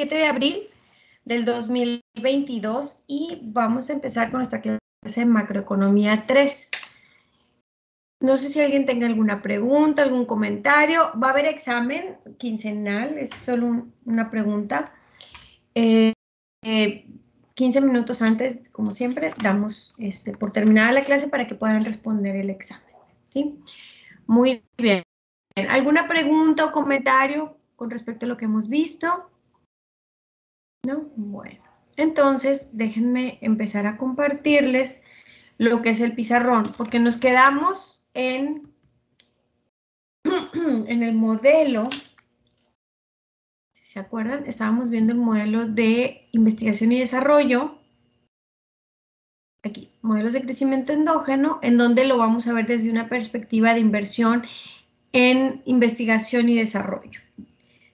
7 de abril del 2022 y vamos a empezar con nuestra clase de macroeconomía 3. No sé si alguien tenga alguna pregunta, algún comentario. Va a haber examen quincenal, es solo una pregunta. 15 eh, eh, minutos antes, como siempre, damos este, por terminada la clase para que puedan responder el examen. ¿sí? Muy bien. ¿Alguna pregunta o comentario con respecto a lo que hemos visto? ¿No? Bueno, entonces déjenme empezar a compartirles lo que es el pizarrón, porque nos quedamos en, en el modelo, si se acuerdan, estábamos viendo el modelo de investigación y desarrollo, aquí, modelos de crecimiento endógeno, en donde lo vamos a ver desde una perspectiva de inversión en investigación y desarrollo.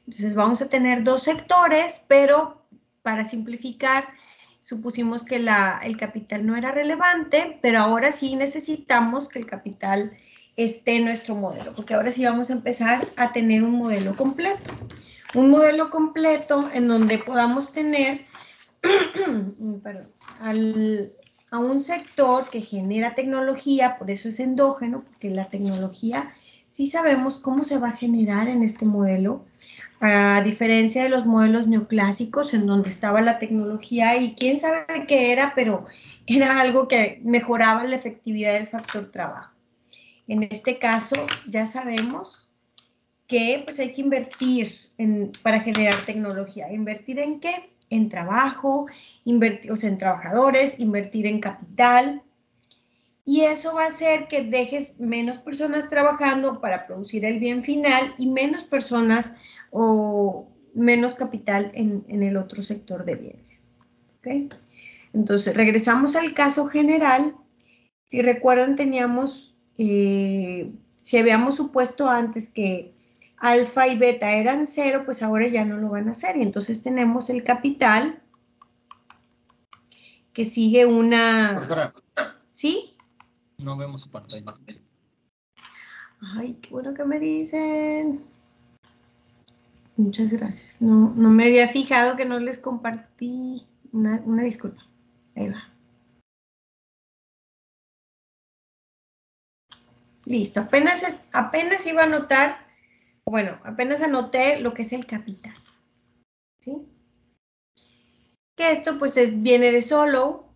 Entonces vamos a tener dos sectores, pero para simplificar, supusimos que el capital no era relevante, pero ahora sí necesitamos que el capital esté en nuestro modelo, porque ahora sí vamos a empezar a tener un modelo completo. Un modelo completo en donde podamos tener perdón, a un sector que genera tecnología, por eso es endógeno, porque la tecnología sí sabemos cómo se va a generar en este modelo, a diferencia de los modelos neoclásicos en donde estaba la tecnología y quién sabe qué era, pero era algo que mejoraba la efectividad del factor trabajo. En este caso ya sabemos que pues hay que invertir en, para generar tecnología. ¿Invertir en qué? En trabajo, invertir, o sea, en trabajadores, invertir en capital, y eso va a hacer que dejes menos personas trabajando para producir el bien final y menos personas o menos capital en, el otro sector de bienes. Entonces, regresamos al caso general. Si recuerdan, teníamos, eh, si habíamos supuesto antes que alfa y beta eran cero, pues ahora ya no lo van a hacer. Y entonces tenemos el capital que sigue una... ¿Sí? No vemos su pantalla. Ay, qué bueno que me dicen. Muchas gracias. No, no me había fijado que no les compartí. Una, disculpa. Ahí va. Listo. Apenas, apenas iba a anotar, bueno, apenas anoté lo que es el capital. ¿Sí? Que esto pues es, viene de solo,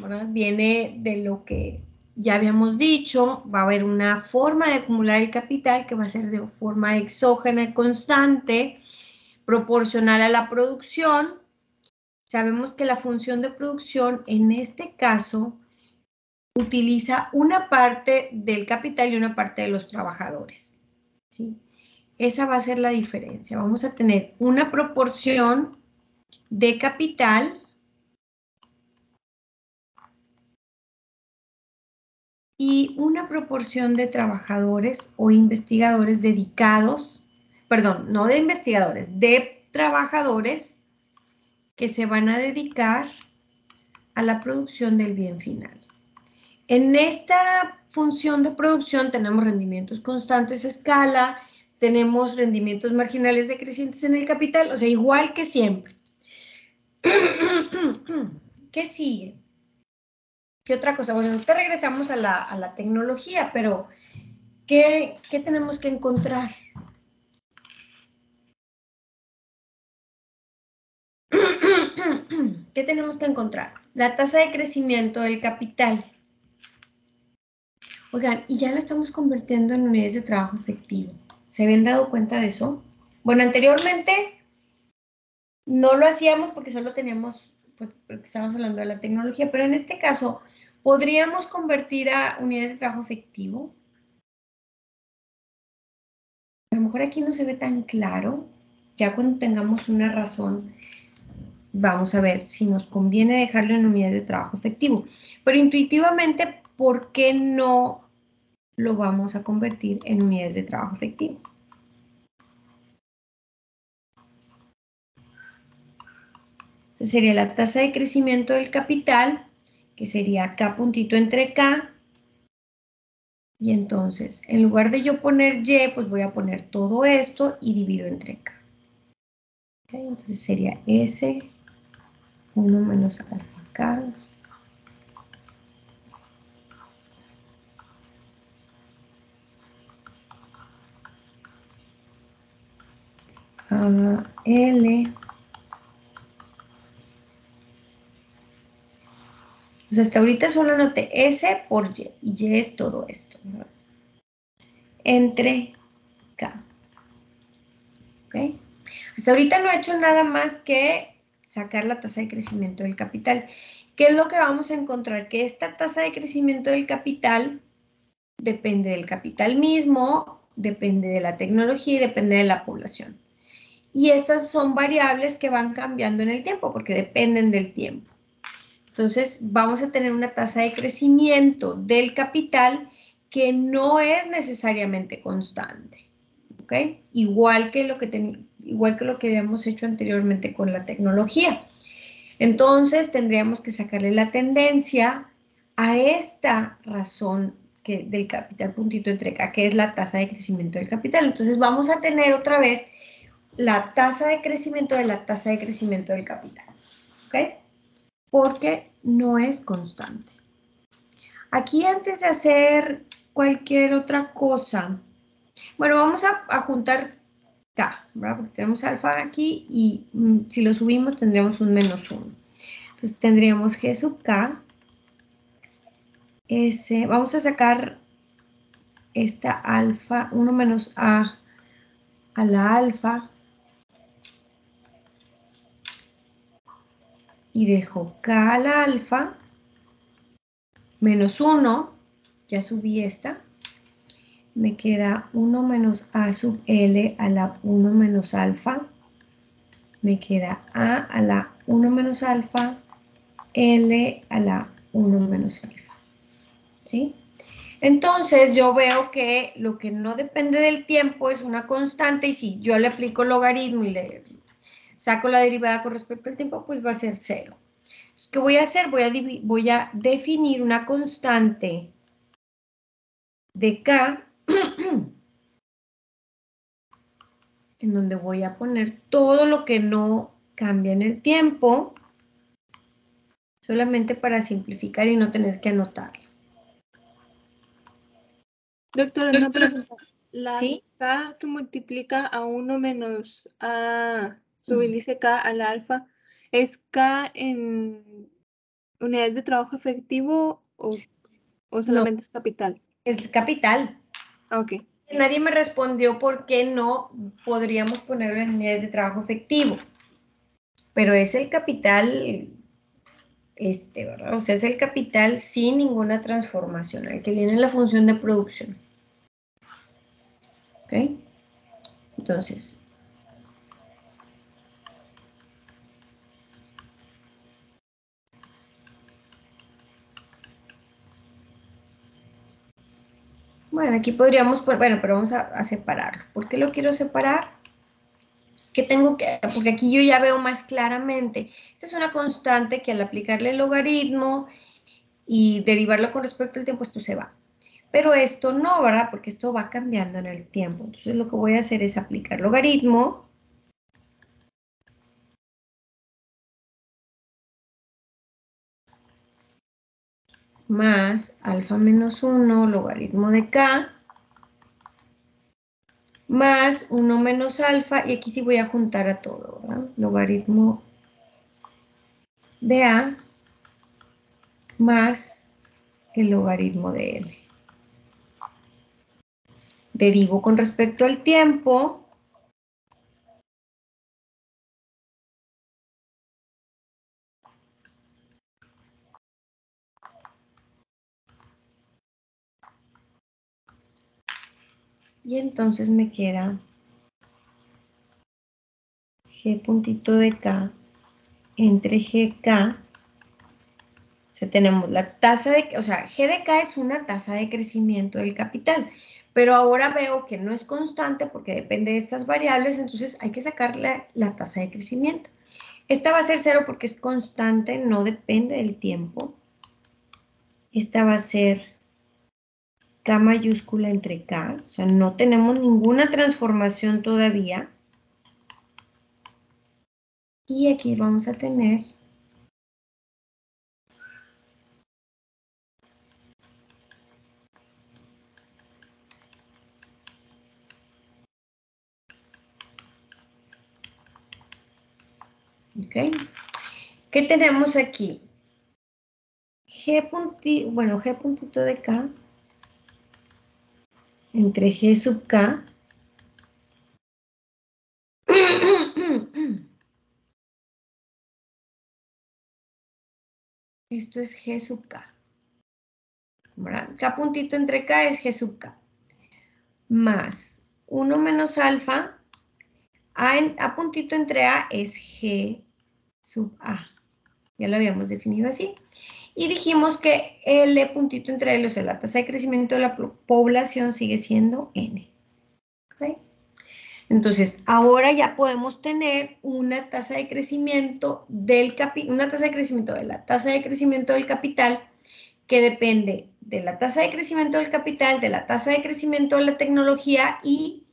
¿verdad? Viene de lo que ya habíamos dicho, va a haber una forma de acumular el capital que va a ser de forma exógena constante, proporcional a la producción. Sabemos que la función de producción en este caso utiliza una parte del capital y una parte de los trabajadores. ¿sí? Esa va a ser la diferencia. Vamos a tener una proporción de capital y una proporción de trabajadores o investigadores dedicados, perdón, no de investigadores, de trabajadores que se van a dedicar a la producción del bien final. En esta función de producción tenemos rendimientos constantes a escala, tenemos rendimientos marginales decrecientes en el capital, o sea, igual que siempre. ¿Qué sigue? ¿Qué otra cosa? Bueno, ahorita regresamos a la, tecnología, pero ¿qué, tenemos que encontrar? ¿Qué tenemos que encontrar? La tasa de crecimiento del capital. Oigan, y ya lo estamos convirtiendo en unidades de trabajo efectivo. ¿Se habían dado cuenta de eso? Bueno, anteriormente no lo hacíamos porque solo teníamos, pues porque estábamos hablando de la tecnología, pero en este caso ¿Podríamos convertir a unidades de trabajo efectivo? A lo mejor aquí no se ve tan claro. Ya cuando tengamos una razón, vamos a ver si nos conviene dejarlo en unidades de trabajo efectivo. Pero intuitivamente, ¿por qué no lo vamos a convertir en unidades de trabajo efectivo? Esta sería la tasa de crecimiento del capital que sería K puntito entre K. Y entonces, en lugar de yo poner Y, pues voy a poner todo esto y divido entre K. entonces sería S, 1 menos alfa K. L. Entonces hasta ahorita solo anoté S por Y, y Y es todo esto. Entre K. ¿Ok? Hasta ahorita no he hecho nada más que sacar la tasa de crecimiento del capital. ¿Qué es lo que vamos a encontrar? Que esta tasa de crecimiento del capital depende del capital mismo, depende de la tecnología y depende de la población. Y estas son variables que van cambiando en el tiempo porque dependen del tiempo. Entonces, vamos a tener una tasa de crecimiento del capital que no es necesariamente constante. ¿Ok? Igual que lo que igual que lo que habíamos hecho anteriormente con la tecnología. Entonces tendríamos que sacarle la tendencia a esta razón que, del capital puntito entre K, que es la tasa de crecimiento del capital. Entonces vamos a tener otra vez la tasa de crecimiento de la tasa de crecimiento del capital. ¿Ok? Porque no es constante. Aquí antes de hacer cualquier otra cosa, bueno, vamos a, juntar K, ¿verdad? Porque tenemos alfa aquí y mm, si lo subimos tendríamos un menos 1. Entonces tendríamos G sub K, S, vamos a sacar esta alfa, 1 menos A a la alfa, y dejo K a la alfa, menos 1, ya subí esta, me queda 1 menos a sub L a la 1 menos alfa. Me queda A a la 1 menos alfa, L a la 1 menos alfa. ¿Sí? Entonces yo veo que lo que no depende del tiempo es una constante y si yo le aplico logaritmo y le saco la derivada con respecto al tiempo, pues va a ser cero. ¿Qué voy a hacer? Voy a, voy a definir una constante de k en donde voy a poner todo lo que no cambia en el tiempo, solamente para simplificar y no tener que anotarlo. Doctora, una pregunta. La K que multiplica a 1 menos A subíndice K al alfa, ¿es K en unidades de trabajo efectivo o, solamente es capital? Es capital. Ok. Nadie me respondió por qué no podríamos ponerlo en unidades de trabajo efectivo. Pero es el capital, este, ¿verdad? O sea, es el capital sin ninguna transformación, el que viene en la función de producción. ¿Ok? Entonces, Bueno, aquí podríamos, bueno, pero vamos a, separarlo. ¿Por qué lo quiero separar? Que tengo que, porque aquí yo ya veo más claramente. Esta es una constante que al aplicarle el logaritmo y derivarlo con respecto al tiempo, esto se va. Pero esto no, ¿verdad? Porque esto va cambiando en el tiempo. Entonces lo que voy a hacer es aplicar logaritmo más alfa menos 1 logaritmo de k más 1 menos alfa, y aquí sí voy a juntar a todo, ¿verdad? Logaritmo de a más el logaritmo de l. Derivo con respecto al tiempo, Y entonces me queda G puntito de K entre GK. O sea, tenemos la tasa de, o sea, G de K es una tasa de crecimiento del capital. Pero ahora veo que no es constante porque depende de estas variables, entonces hay que sacarle la tasa de crecimiento. Esta va a ser cero porque es constante, no depende del tiempo. Esta va a ser K mayúscula entre K, o sea, no tenemos ninguna transformación todavía. Y aquí vamos a tener ¿Ok? ¿Qué tenemos aquí? G puntito, bueno, G puntito de K entre G sub K Esto es G sub K. K puntito entre K es G sub K. Más 1 menos alfa. A, a puntito entre A es G sub A. Ya lo habíamos definido así. Y dijimos que L puntito entre sea, la tasa de crecimiento de la población sigue siendo N. Entonces, ahora ya podemos tener una tasa de crecimiento del una tasa de crecimiento de la tasa de crecimiento del capital que depende de la tasa de crecimiento del capital, de la tasa de crecimiento de la tecnología y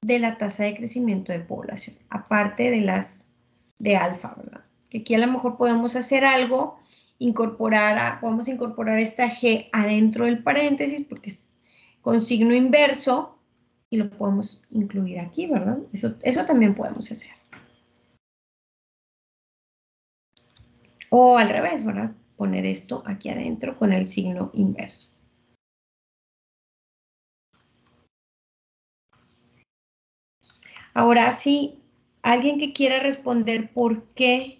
de la tasa de crecimiento de población, aparte de las de alfa, ¿verdad? Que aquí a lo mejor podemos hacer algo, incorporar, podemos incorporar esta G adentro del paréntesis porque es con signo inverso, y lo podemos incluir aquí, ¿verdad? Eso, eso también podemos hacer. O al revés, ¿verdad? Poner esto aquí adentro con el signo inverso. Ahora sí, alguien que quiera responder por qué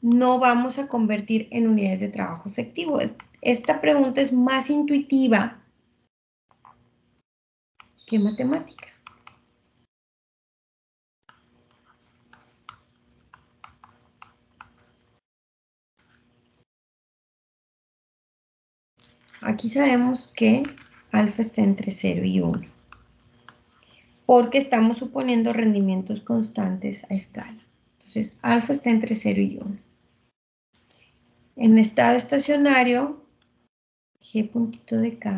no vamos a convertir en unidades de trabajo efectivo. Esta pregunta es más intuitiva ¿Qué matemática. Aquí sabemos que alfa está entre 0 y 1, porque estamos suponiendo rendimientos constantes a escala. Entonces, alfa está entre 0 y 1. En estado estacionario, g puntito de k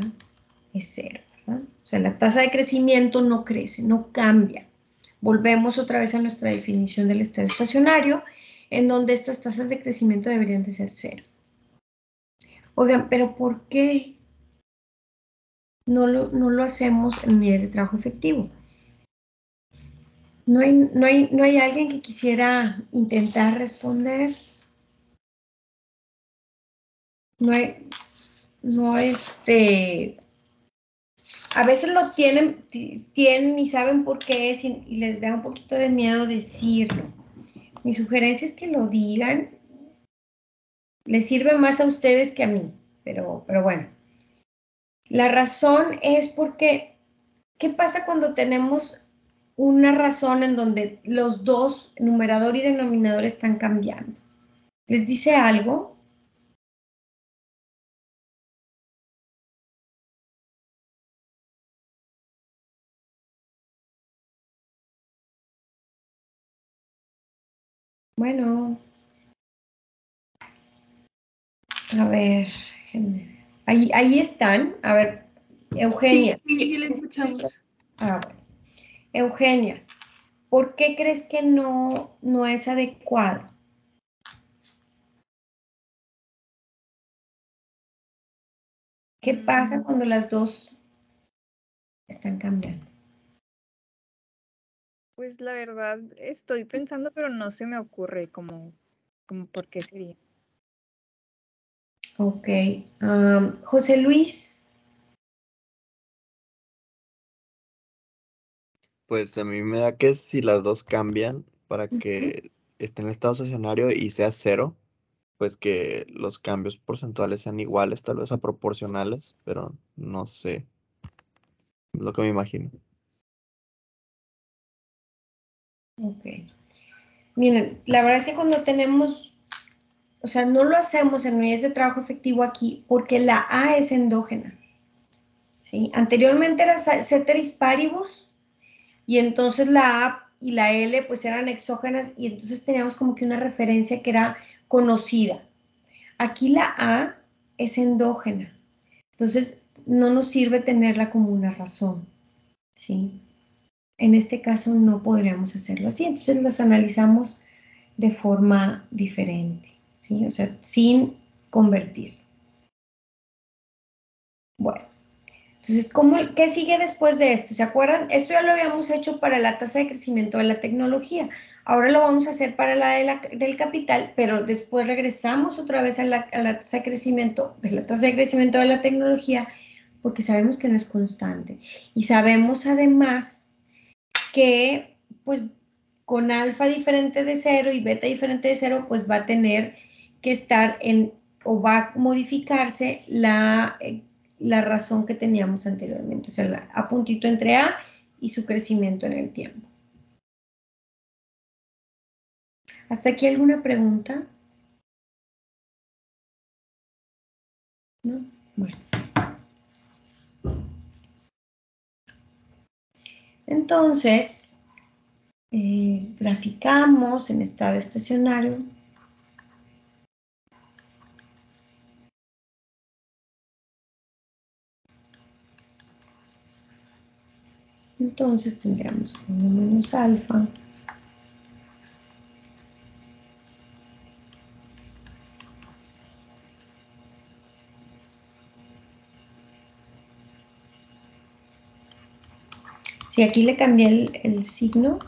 es 0. O sea, la tasa de crecimiento no crece, no cambia. Volvemos otra vez a nuestra definición del estado estacionario, en donde estas tasas de crecimiento deberían de ser cero. Oigan, pero ¿por qué no lo, no lo hacemos en unidades de trabajo efectivo? ¿No hay, no, hay, ¿No hay alguien que quisiera intentar responder? No no este, a veces lo tienen, tienen y saben por qué es y, les da un poquito de miedo decirlo. Mi sugerencia es que lo digan. Les sirve más a ustedes que a mí, pero, pero bueno. La razón es porque, ¿qué pasa cuando tenemos una razón en donde los dos, numerador y denominador, están cambiando? ¿Les dice algo? Bueno. A ver, ahí, ahí están. A ver, Eugenia. Sí, sí, le escuchamos. Ah, bueno. Eugenia, ¿por qué crees que no, no es adecuado? ¿Qué pasa mm. cuando las dos están cambiando? Pues la verdad estoy pensando, pero no se me ocurre como, como por qué sería. Ok. José Luis. Pues a mí me da que si las dos cambian para que esté en estado estacionario y sea cero, pues que los cambios porcentuales sean iguales, tal vez a proporcionales, pero no sé. Es lo que me imagino. Ok. Miren, la verdad es que cuando tenemos, o sea, no lo hacemos en unidades de trabajo efectivo aquí porque la A es endógena. ¿sí? Anteriormente era ceteris paribus y entonces la A y la L pues eran exógenas y entonces teníamos como que una referencia que era conocida. Aquí la A es endógena. Entonces no nos sirve tenerla como una razón. ¿sí? En este caso no podríamos hacerlo así, entonces las analizamos de forma diferente, ¿sí? O sea, sin convertir. Bueno, entonces, ¿cómo, ¿qué sigue después de esto? ¿Se acuerdan? Esto ya lo habíamos hecho para la tasa de crecimiento de la tecnología. Ahora lo vamos a hacer para la, del capital, pero después regresamos otra vez a la, a la tasa de crecimiento, de la tasa de crecimiento de la tecnología, porque sabemos que no es constante. Y sabemos además que, pues, con alfa diferente de cero y beta diferente de cero, pues va a tener que estar en, o va a modificarse la, eh, la razón que teníamos anteriormente, o sea, a puntito entre A y su crecimiento en el tiempo. ¿Hasta aquí alguna pregunta? ¿No? Bueno. Entonces, eh, graficamos en estado estacionario. Entonces tendríamos 1 menos alfa. Si aquí le cambié el, signo,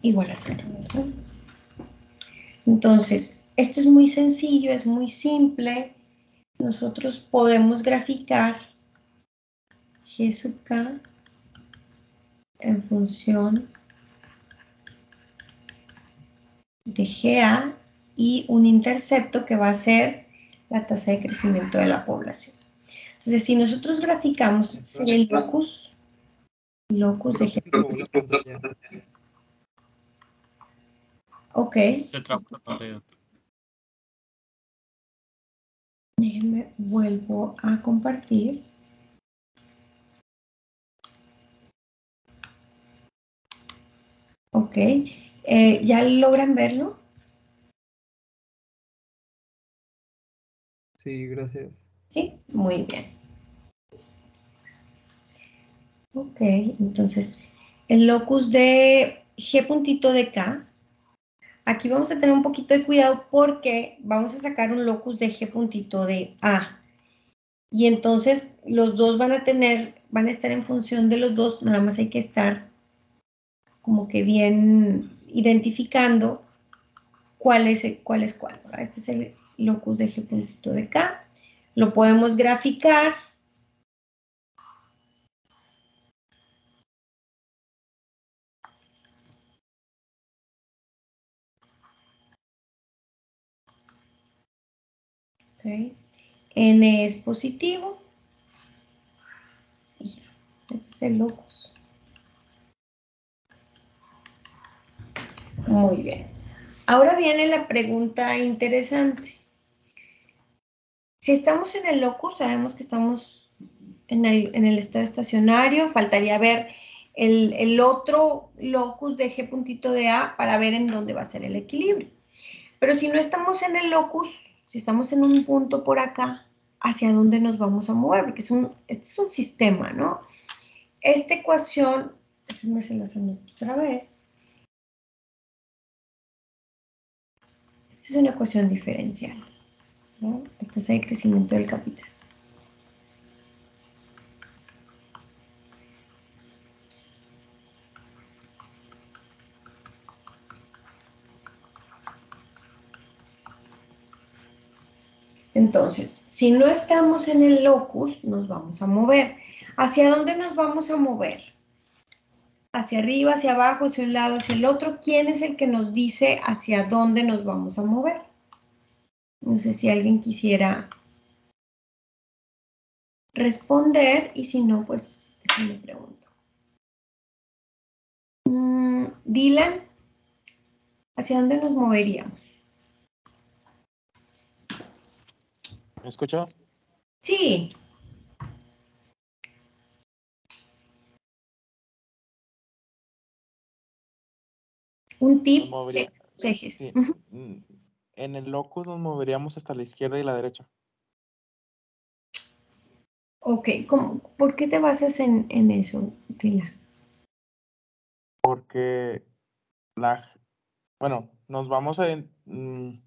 igual a cero. Entonces, esto es muy sencillo, es muy simple. Nosotros podemos graficar G sub K en función de GA y un intercepto que va a ser la tasa de crecimiento de la población. Entonces, si nosotros graficamos el locus, locus de G. Ok. Déjenme, vuelvo a compartir. Ok. Eh, ¿Ya logran verlo? Sí, gracias. Sí, muy bien. Ok, entonces el locus de G puntito de K, aquí vamos a tener un poquito de cuidado porque vamos a sacar un locus de G puntito de A. Y entonces los dos van a tener, van a estar en función de los dos, nada más hay que estar como que bien identificando cuál es, cuál es cuál. Este es el locus de G puntito de K. Lo podemos graficar. Okay. N es positivo. Y este es el locus. Muy bien. Ahora viene la pregunta interesante. Si estamos en el locus, sabemos que estamos en el, estado estacionario, faltaría ver el, el, otro locus de G puntito de A para ver en dónde va a ser el equilibrio. Pero si no estamos en el locus, si estamos en un punto por acá, ¿hacia dónde nos vamos a mover? Porque es un, este es un sistema, ¿no? Esta ecuación, déjenme se las otra vez. Esta es una ecuación diferencial. ¿No? la tasa de crecimiento del capital. Entonces, si no estamos en el locus, nos vamos a mover. ¿Hacia dónde nos vamos a mover? Hacia arriba, hacia abajo, hacia un lado, hacia el otro. ¿Quién es el que nos dice hacia dónde nos vamos a mover? No sé si alguien quisiera responder y si no, pues me pregunto. Mm, Dylan, ¿hacia dónde nos moveríamos? ¿Me escuchó? Sí. Un tip, ejes. Sí en el locus nos moveríamos hasta la izquierda y la derecha. Ok, ¿por qué te basas en, eso, Tila? Porque la, bueno, nos vamos a, mm,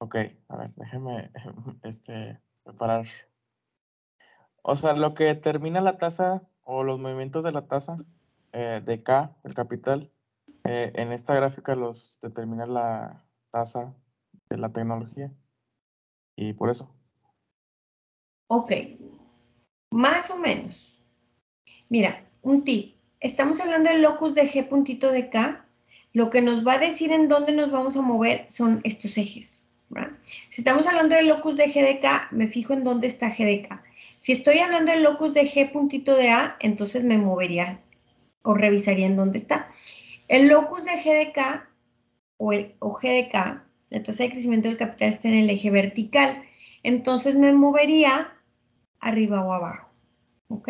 ok, a ver, déjeme, este, preparar. O sea, lo que determina la tasa o los movimientos de la tasa eh, de K, el capital, eh, en esta gráfica los determina la tasa de la tecnología. Y por eso. Ok, más o menos. Mira, un tip. Estamos hablando del locus de G puntito de K. Lo que nos va a decir en dónde nos vamos a mover son estos ejes. Si estamos hablando del locus de G de K, me fijo en dónde está G de K. Si estoy hablando del locus de G puntito de A, entonces me movería o revisaría en dónde está. El locus de G de K o, el, o G de K, la tasa de crecimiento del capital está en el eje vertical. Entonces me movería arriba o abajo. ¿Ok?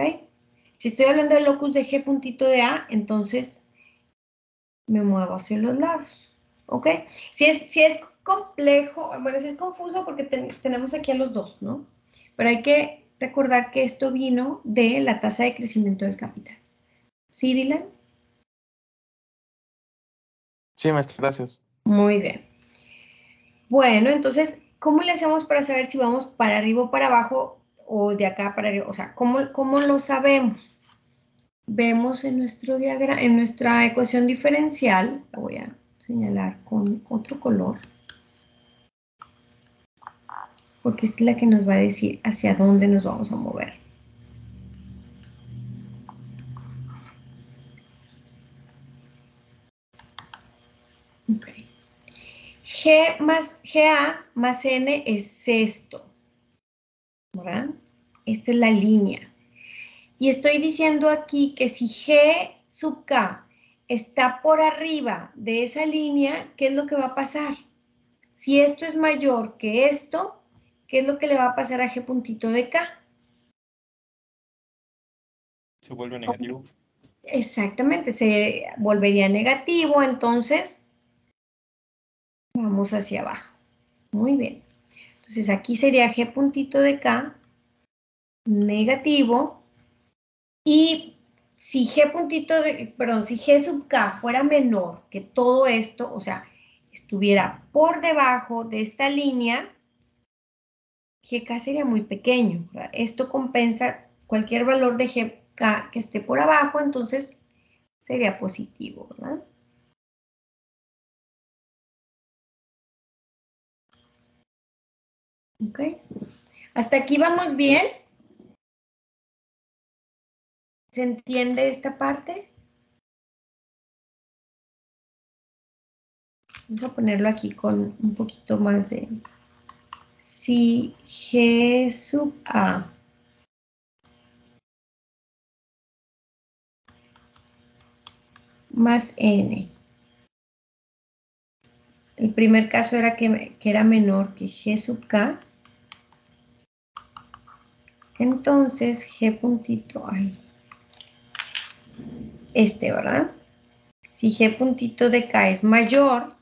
Si estoy hablando del locus de G puntito de A, entonces me muevo hacia los lados. ¿Ok? Si es, si es complejo, bueno, si es confuso porque tenemos aquí a los dos, ¿no? Pero hay que recordar que esto vino de la tasa de crecimiento del capital. ¿Sí, Dylan? Sí, maestra, gracias. Muy bien. Bueno, entonces, ¿cómo le hacemos para saber si vamos para arriba o para abajo o de acá para arriba? O sea, ¿cómo, cómo lo sabemos? Vemos en nuestro diagrama, en nuestra ecuación diferencial, la voy a señalar con otro color, porque es la que nos va a decir hacia dónde nos vamos a mover. G más GA más N es esto. ¿Verdad? Esta es la línea. Y estoy diciendo aquí que si G sub K está por arriba de esa línea, ¿qué es lo que va a pasar? Si esto es mayor que esto, ¿qué es lo que le va a pasar a G puntito de K? Se vuelve negativo. Exactamente, se volvería negativo, entonces vamos hacia abajo. Muy bien. Entonces aquí sería G puntito de K negativo y si G puntito de, perdón, si G sub K fuera menor que todo esto, o sea, estuviera por debajo de esta línea, GK sería muy pequeño. Esto compensa cualquier valor de GK que esté por abajo, entonces sería positivo, ¿verdad? Ok. ¿Hasta aquí vamos bien? ¿Se entiende esta parte? Vamos a ponerlo aquí con un poquito más de... Si G sub A más N el primer caso era que, era menor que G sub K. Entonces, G puntito, ay, este, ¿verdad? Si G puntito de K es mayor,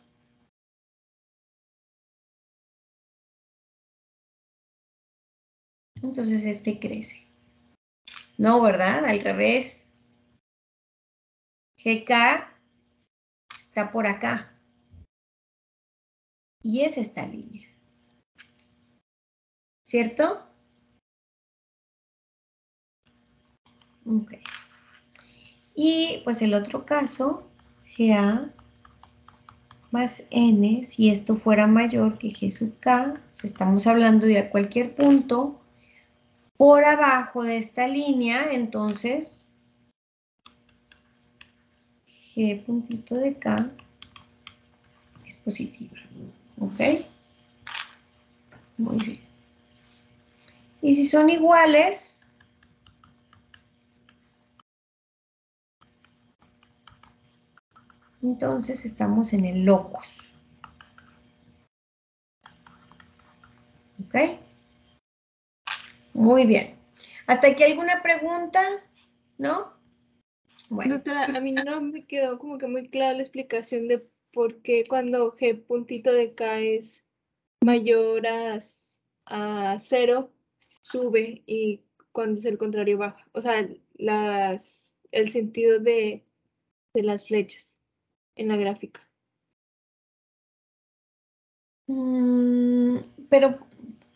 entonces este crece. No, ¿verdad? Al revés. GK está por acá. Y es esta línea. ¿Cierto? Y pues el otro caso, GA más N, si esto fuera mayor que G sub K, estamos hablando de cualquier punto por abajo de esta línea, entonces G puntito de K es positiva. ¿Ok? Muy bien. Y si son iguales, entonces estamos en el locus. ¿Ok? Muy bien. ¿Hasta aquí alguna pregunta? ¿No? Bueno. Doctora, a mí no me quedó como que muy clara la explicación de porque cuando G puntito de K es mayor a, a cero, sube y cuando es el contrario baja. O sea, las, el sentido de, de las flechas. En la gráfica. Mm, pero,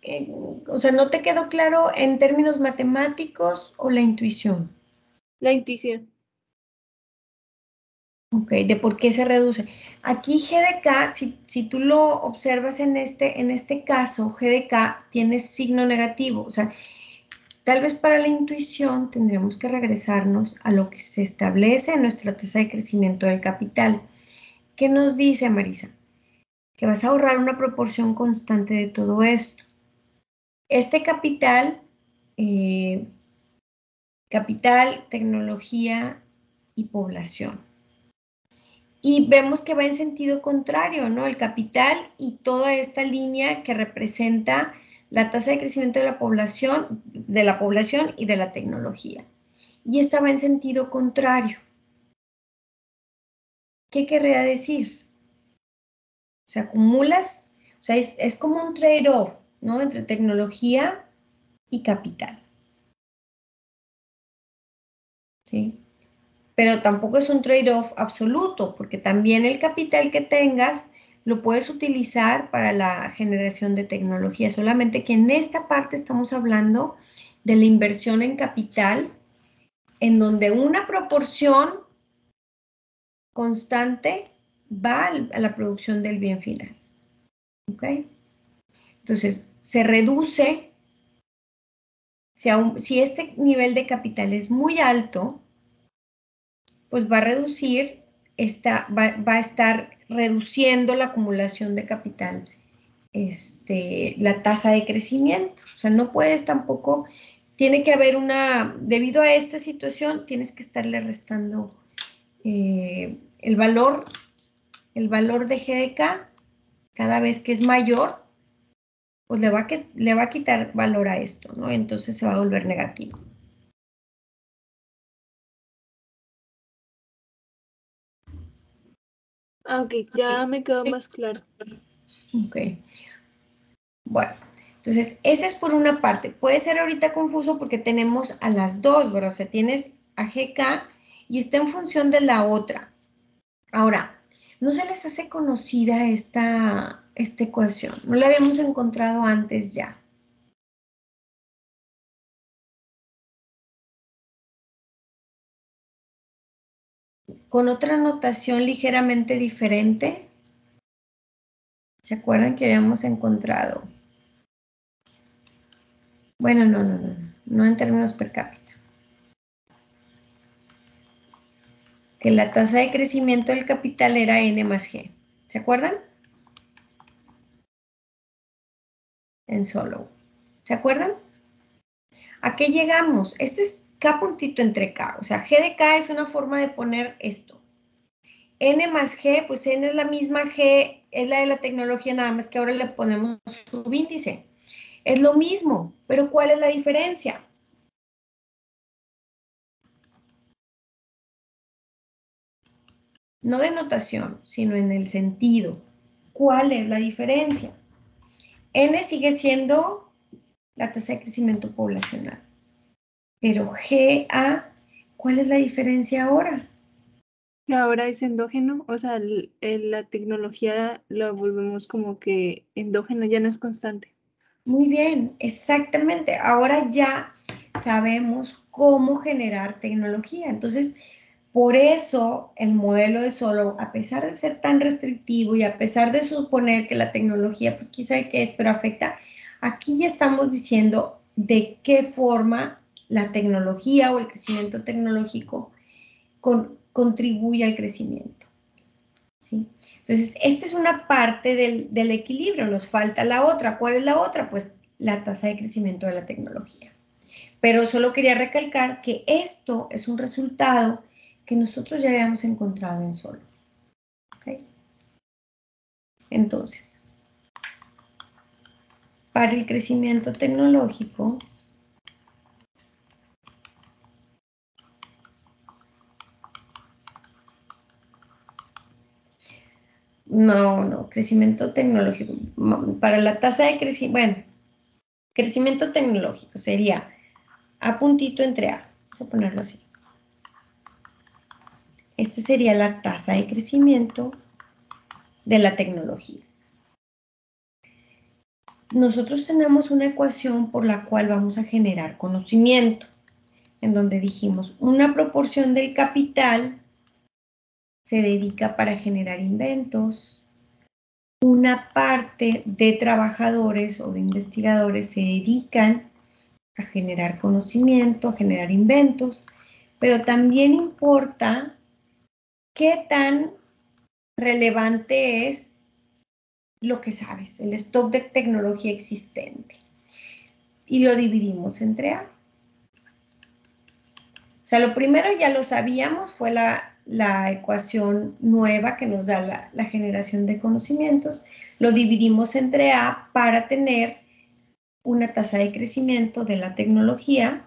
eh, o sea, ¿no te quedó claro en términos matemáticos o la intuición? La intuición. Ok, de por qué se reduce. Aquí GDK, si, si tú lo observas en este, en este caso, GDK tiene signo negativo. O sea, tal vez para la intuición tendremos que regresarnos a lo que se establece en nuestra tasa de crecimiento del capital. ¿Qué nos dice Marisa? Que vas a ahorrar una proporción constante de todo esto. Este capital, eh, capital, tecnología y población y vemos que va en sentido contrario, ¿no? El capital y toda esta línea que representa la tasa de crecimiento de la población, de la población y de la tecnología. Y esta va en sentido contrario. ¿Qué querría decir? O sea, acumulas, o sea, es, es como un trade-off, ¿no? Entre tecnología y capital. ¿Sí? pero tampoco es un trade-off absoluto, porque también el capital que tengas lo puedes utilizar para la generación de tecnología, solamente que en esta parte estamos hablando de la inversión en capital, en donde una proporción constante va a la producción del bien final. ¿Ok? Entonces, se reduce, si, si este nivel de capital es muy alto, pues va a reducir, esta, va, a estar reduciendo la acumulación de capital, este, la tasa de crecimiento. O sea, no puedes tampoco, tiene que haber una, debido a esta situación, tienes que estarle restando eh, el valor, el valor de GDK cada vez que es mayor, pues le va, a, le va a quitar valor a esto, ¿no? Entonces se va a volver negativo. Ok, ya me quedó más claro. Ok. Bueno, entonces, ese es por una parte. Puede ser ahorita confuso porque tenemos a las dos, ¿verdad? O sea, tienes a GK y está en función de la otra. Ahora, ¿no se les hace conocida esta, esta ecuación? No la habíamos encontrado antes ya. Con otra notación ligeramente diferente. ¿Se acuerdan que habíamos encontrado? Bueno, no, no, no, no en términos per cápita. Que la tasa de crecimiento del capital era N más G. ¿Se acuerdan? En solo. ¿Se acuerdan? ¿A qué llegamos? Este es K puntito entre K. O sea, G de K es una forma de poner esto. N más G, pues N es la misma G, es la de la tecnología, nada más que ahora le ponemos subíndice. Es lo mismo, pero ¿cuál es la diferencia? No de notación, sino en el sentido. ¿Cuál es la diferencia? N sigue siendo la tasa de crecimiento poblacional. Pero GA, ¿cuál es la diferencia ahora? Ahora es endógeno, o sea, la tecnología la volvemos como que endógeno, ya no es constante. Muy bien, exactamente. Ahora ya sabemos cómo generar tecnología. Entonces, por eso el modelo de solo, a pesar de ser tan restrictivo y a pesar de suponer que la tecnología, pues quizá que es, pero afecta, aquí ya estamos diciendo de qué forma la tecnología o el crecimiento tecnológico contribuye al crecimiento. ¿sí? Entonces, esta es una parte del, del equilibrio, nos falta la otra. ¿Cuál es la otra? Pues la tasa de crecimiento de la tecnología. Pero solo quería recalcar que esto es un resultado que nosotros ya habíamos encontrado en solo. ¿okay? Entonces, para el crecimiento tecnológico, No, no, crecimiento tecnológico. Para la tasa de crecimiento, bueno, crecimiento tecnológico sería A puntito entre A. Vamos a ponerlo así. esta sería la tasa de crecimiento de la tecnología. Nosotros tenemos una ecuación por la cual vamos a generar conocimiento, en donde dijimos una proporción del capital se dedica para generar inventos, una parte de trabajadores o de investigadores se dedican a generar conocimiento, a generar inventos, pero también importa qué tan relevante es lo que sabes, el stock de tecnología existente. Y lo dividimos entre A. O sea, lo primero ya lo sabíamos, fue la, ecuación nueva que nos da la, la generación de conocimientos. Lo dividimos entre A para tener una tasa de crecimiento de la tecnología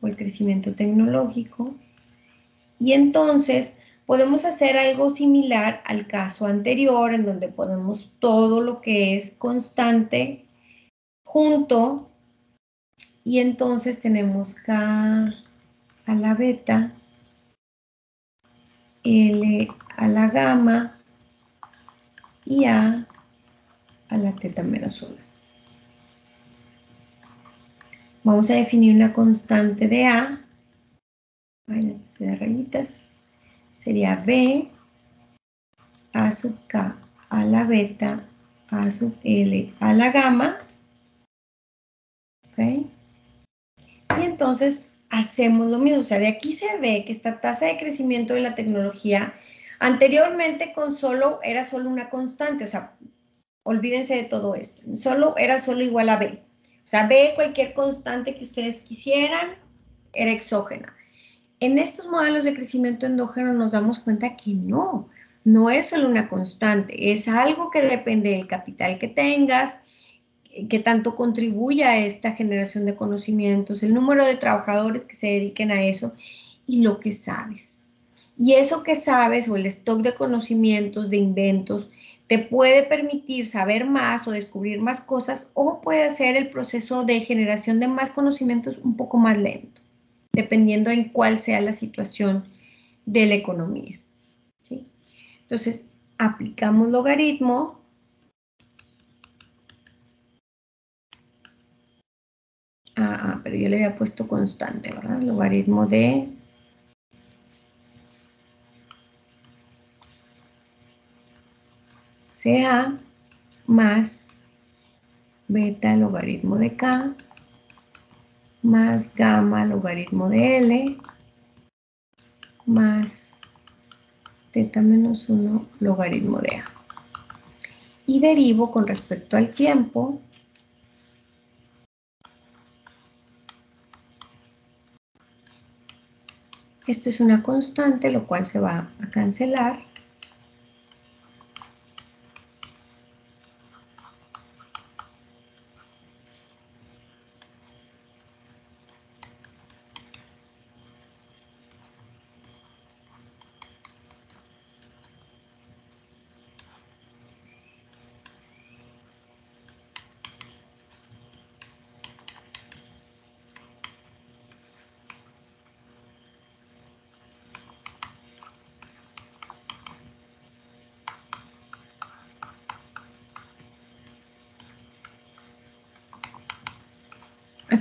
o el crecimiento tecnológico. Y entonces podemos hacer algo similar al caso anterior, en donde podemos todo lo que es constante junto y entonces tenemos K a la beta, L a la gamma y A a la teta menos 1. Vamos a definir una constante de A, de rayitas, sería B A sub K a la beta A sub L a la gamma. ¿Ok? Y entonces hacemos lo mismo. O sea, de aquí se ve que esta tasa de crecimiento de la tecnología anteriormente con solo era solo una constante. O sea, olvídense de todo esto. Solo era solo igual a B. O sea, B, cualquier constante que ustedes quisieran, era exógena. En estos modelos de crecimiento endógeno nos damos cuenta que no, no es solo una constante, es algo que depende del capital que tengas, que tanto contribuye a esta generación de conocimientos, el número de trabajadores que se dediquen a eso y lo que sabes. Y eso que sabes o el stock de conocimientos, de inventos, te puede permitir saber más o descubrir más cosas o puede hacer el proceso de generación de más conocimientos un poco más lento, dependiendo en cuál sea la situación de la economía. ¿sí? Entonces, aplicamos logaritmo. Ah, ah, pero yo le había puesto constante, ¿verdad? Logaritmo de CA más beta logaritmo de K más gamma logaritmo de L más teta menos 1 logaritmo de A. Y derivo con respecto al tiempo Esto es una constante, lo cual se va a cancelar.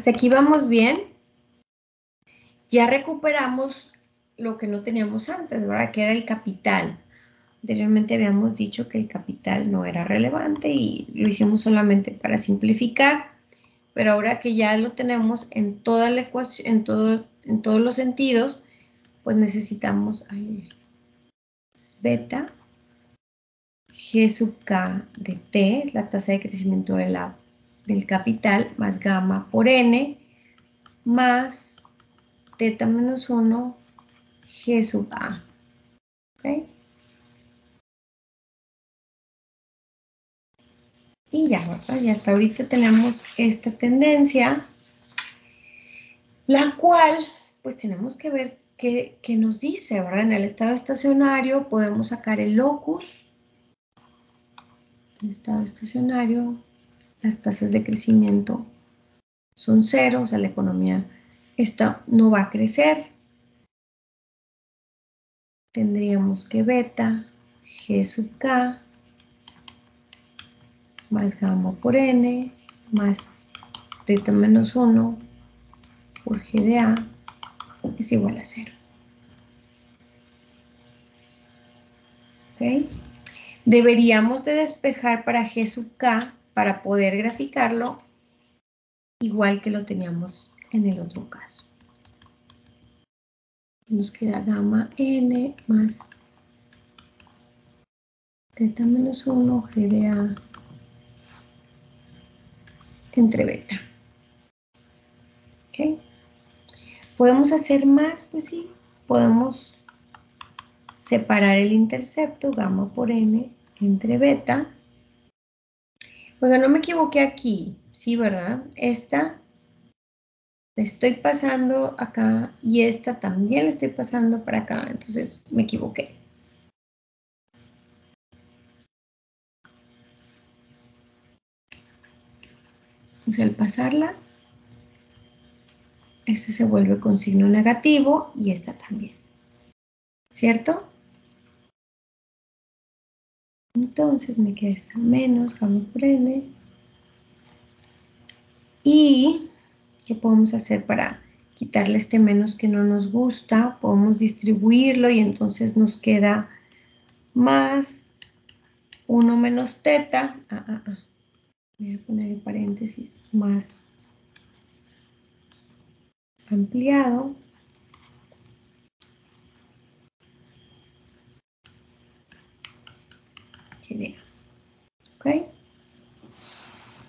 Hasta aquí vamos bien. Ya recuperamos lo que no teníamos antes, ¿verdad? Que era el capital. Anteriormente habíamos dicho que el capital no era relevante y lo hicimos solamente para simplificar, pero ahora que ya lo tenemos en toda la ecuación, en, todo, en todos los sentidos, pues necesitamos beta g sub k de t, la tasa de crecimiento de la del capital más gamma por n más teta menos 1 g sub a. Y ya. Y hasta ahorita tenemos esta tendencia, la cual, pues tenemos que ver qué, qué nos dice, ¿verdad? En el estado estacionario podemos sacar el locus, el estado estacionario, las tasas de crecimiento son cero, o sea, la economía esta no va a crecer. tendríamos que beta G sub K más gamma por N más teta menos 1 por G de A es igual a 0. ¿Ok? Deberíamos de despejar para G sub K para poder graficarlo igual que lo teníamos en el otro caso. Nos queda gamma n más teta menos 1 g de a entre beta. ¿Ok? ¿Podemos hacer más? Pues sí, podemos separar el intercepto gamma por n entre beta. Oiga, no me equivoqué aquí, sí, ¿verdad? Esta la estoy pasando acá y esta también la estoy pasando para acá, entonces me equivoqué. Entonces al pasarla, este se vuelve con signo negativo y esta también. ¿Cierto? Entonces me queda esta menos gamma por n. Y, ¿qué podemos hacer para quitarle este menos que no nos gusta? Podemos distribuirlo y entonces nos queda más 1 menos teta. Ah, ah, ah. Voy a poner en paréntesis más ampliado.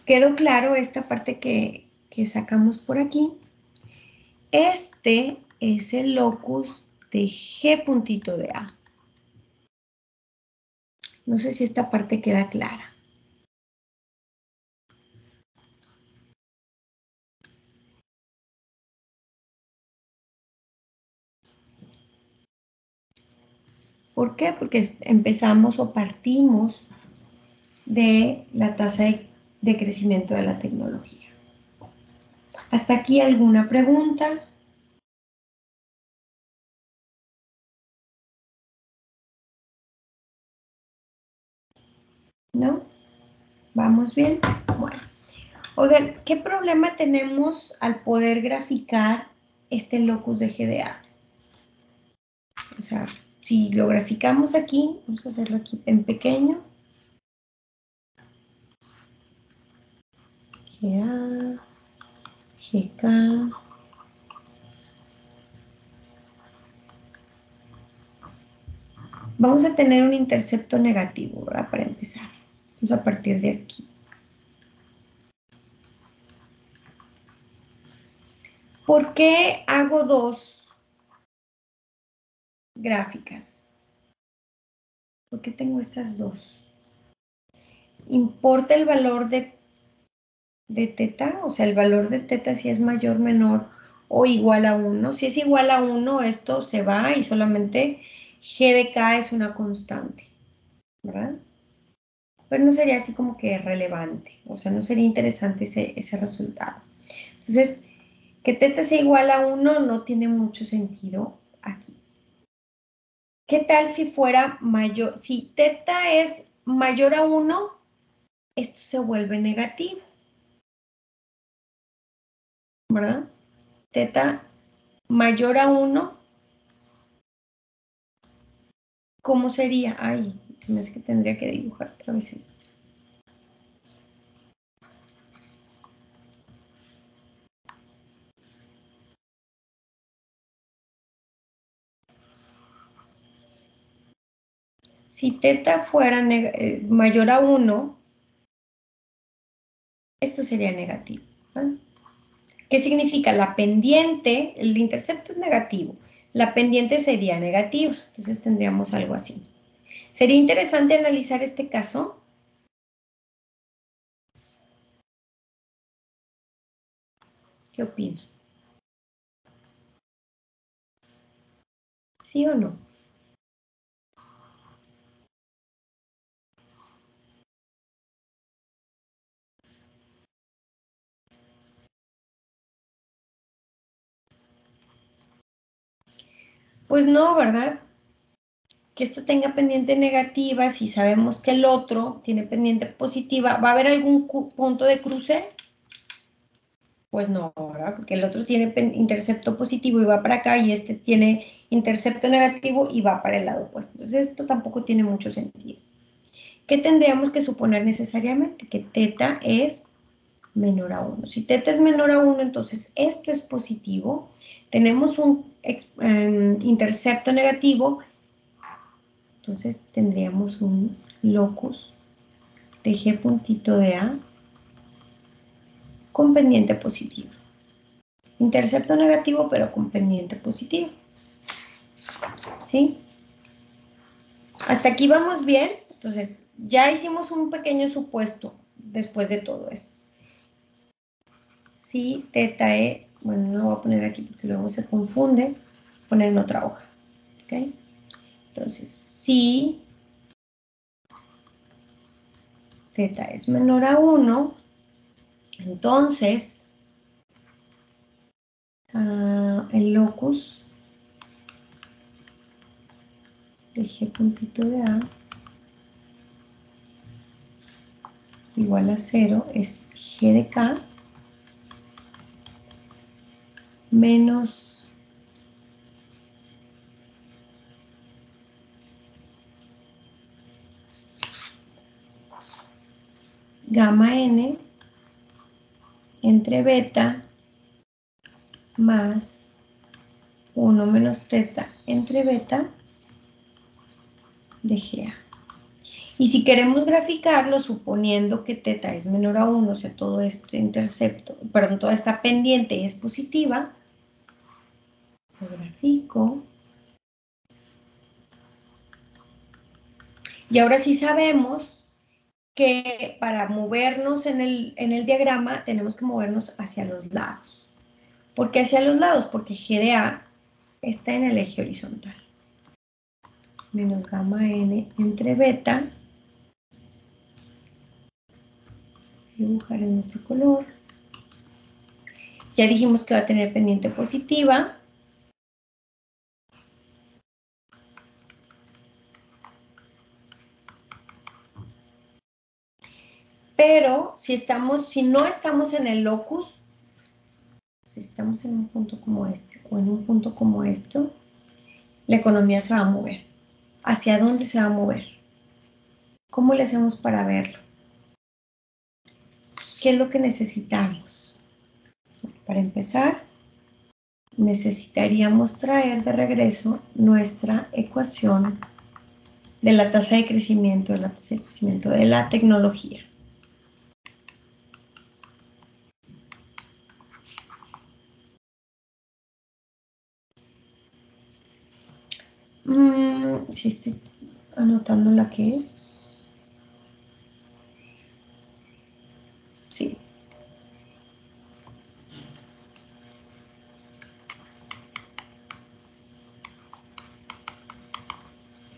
¿Quedó claro esta parte que, que sacamos por aquí? Este es el locus de G puntito de A. No sé si esta parte queda clara. ¿Por qué? Porque empezamos o partimos de la tasa de, crecimiento de la tecnología. ¿Hasta aquí alguna pregunta? ¿No? ¿Vamos bien? Bueno. Oigan, ¿qué problema tenemos al poder graficar este locus de GDA? O sea, si lo graficamos aquí, vamos a hacerlo aquí en pequeño. GA, GK. Vamos a tener un intercepto negativo, ¿verdad? Para empezar. Vamos a partir de aquí. ¿Por qué hago dos gráficas? ¿Por qué tengo estas dos? ¿Importa el valor de de teta, o sea, el valor de teta si es mayor, menor o igual a 1. Si es igual a 1, esto se va y solamente g de k es una constante, ¿verdad? Pero no sería así como que relevante, o sea, no sería interesante ese, ese resultado. Entonces, que teta sea igual a 1 no tiene mucho sentido aquí. ¿Qué tal si fuera mayor? Si teta es mayor a 1, esto se vuelve negativo. ¿verdad? Teta mayor a 1, ¿cómo sería? Ay, se me hace que tendría que dibujar otra vez esto. Si teta fuera eh, mayor a 1, esto sería negativo. ¿Qué significa? La pendiente, el intercepto es negativo, la pendiente sería negativa, entonces tendríamos algo así. ¿Sería interesante analizar este caso? ¿Qué opina? ¿Sí o no? Pues no, ¿verdad? que esto tenga pendiente negativa, si sabemos que el otro tiene pendiente positiva, ¿va a haber algún punto de cruce? Pues no, ¿verdad? Porque el otro tiene intercepto positivo y va para acá y este tiene intercepto negativo y va para el lado opuesto. Entonces esto tampoco tiene mucho sentido. ¿Qué tendríamos que suponer necesariamente? Que teta es menor a 1. Si teta es menor a 1, entonces esto es positivo. Tenemos un em, intercepto negativo, entonces tendríamos un locus de G puntito de A con pendiente positivo. Intercepto negativo, pero con pendiente positivo. ¿Sí? Hasta aquí vamos bien. Entonces, ya hicimos un pequeño supuesto después de todo esto. Si teta e, bueno, no lo voy a poner aquí porque luego se confunde, poner en otra hoja. ¿Ok? Entonces, si teta es menor a 1, entonces uh, el locus de G puntito de A igual a 0 es G de K menos gamma n entre beta más 1 menos teta entre beta de GA. Y si queremos graficarlo, suponiendo que teta es menor a 1, o sea, todo este intercepto, perdón, toda esta pendiente es positiva, lo. Y ahora sí sabemos que para movernos en el, en el diagrama tenemos que movernos hacia los lados. ¿Por qué hacia los lados? Porque G de A está en el eje horizontal. Menos gamma n entre beta dibujar en otro color. Ya dijimos que va a tener pendiente positiva. Pero si, estamos, si no estamos en el locus, si estamos en un punto como este o en un punto como esto, la economía se va a mover. ¿Hacia dónde se va a mover? ¿Cómo le hacemos para verlo? ¿Qué es lo que necesitamos? Para empezar, necesitaríamos traer de regreso nuestra ecuación de la tasa de crecimiento, de la tasa de crecimiento de la tecnología. Mm, si estoy anotando la que es.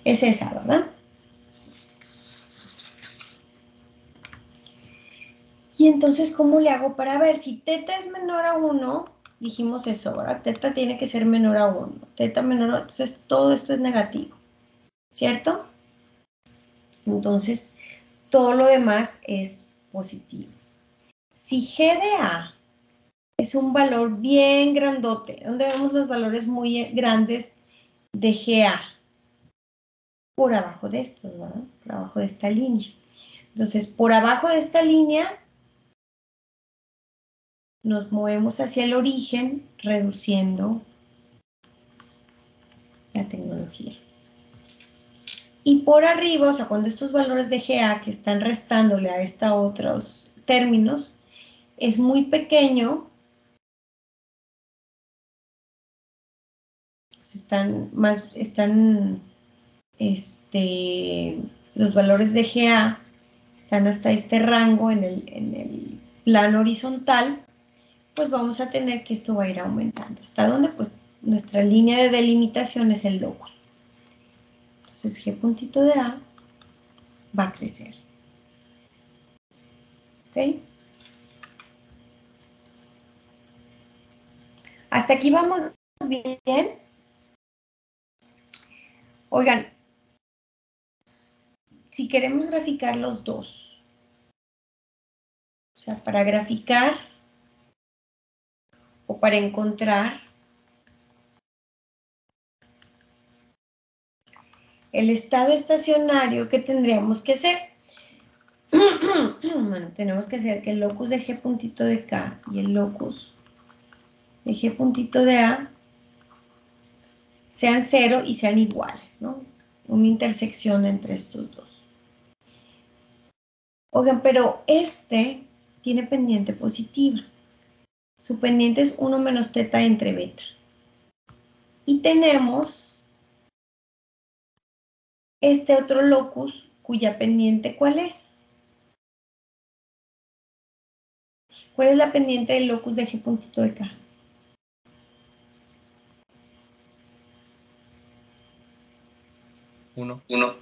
Es esa, ¿verdad? Y entonces, ¿cómo le hago para ver? Si teta es menor a 1, dijimos eso, ¿verdad? Teta tiene que ser menor a 1. Teta menor a 1, entonces todo esto es negativo, ¿cierto? Entonces, todo lo demás es positivo. Si G de A es un valor bien grandote, donde vemos los valores muy grandes de GA, por abajo de estos, ¿verdad? Por abajo de esta línea. Entonces, por abajo de esta línea, nos movemos hacia el origen, reduciendo la tecnología. Y por arriba, o sea, cuando estos valores de GA que están restándole a estos otros términos, es muy pequeño, están más, están este, los valores de GA están hasta este rango en el, plano horizontal, pues vamos a tener que esto va a ir aumentando. ¿Hasta dónde? Pues nuestra línea de delimitación es el locus. Entonces G puntito de A va a crecer. ¿Ok? Hasta aquí vamos bien. Oigan, si queremos graficar los dos, o sea, para graficar o para encontrar el estado estacionario que tendríamos que hacer. tenemos que hacer que el locus de G puntito de K y el locus de G puntito de A sean cero y sean iguales, ¿no? Una intersección entre estos dos. Oigan, pero este tiene pendiente positiva. Su pendiente es 1 menos teta entre beta. Y tenemos este otro locus cuya pendiente, ¿cuál es? ¿Cuál es la pendiente del locus de G puntito de K? Uno. Uno.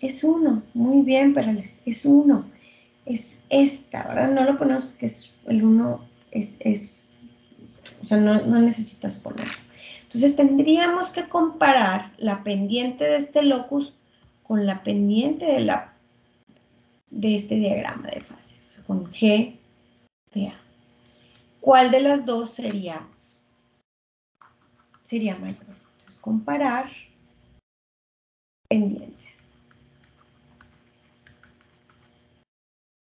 Es uno, muy bien, Perales, es uno. Es esta, ¿verdad? No lo ponemos porque es, el uno es, es o sea, no, no necesitas ponerlo. Entonces tendríamos que comparar la pendiente de este locus con la pendiente de, la, de este diagrama de fase, o sea, con G de A. ¿Cuál de las dos sería, sería mayor? Entonces, comparar pendientes.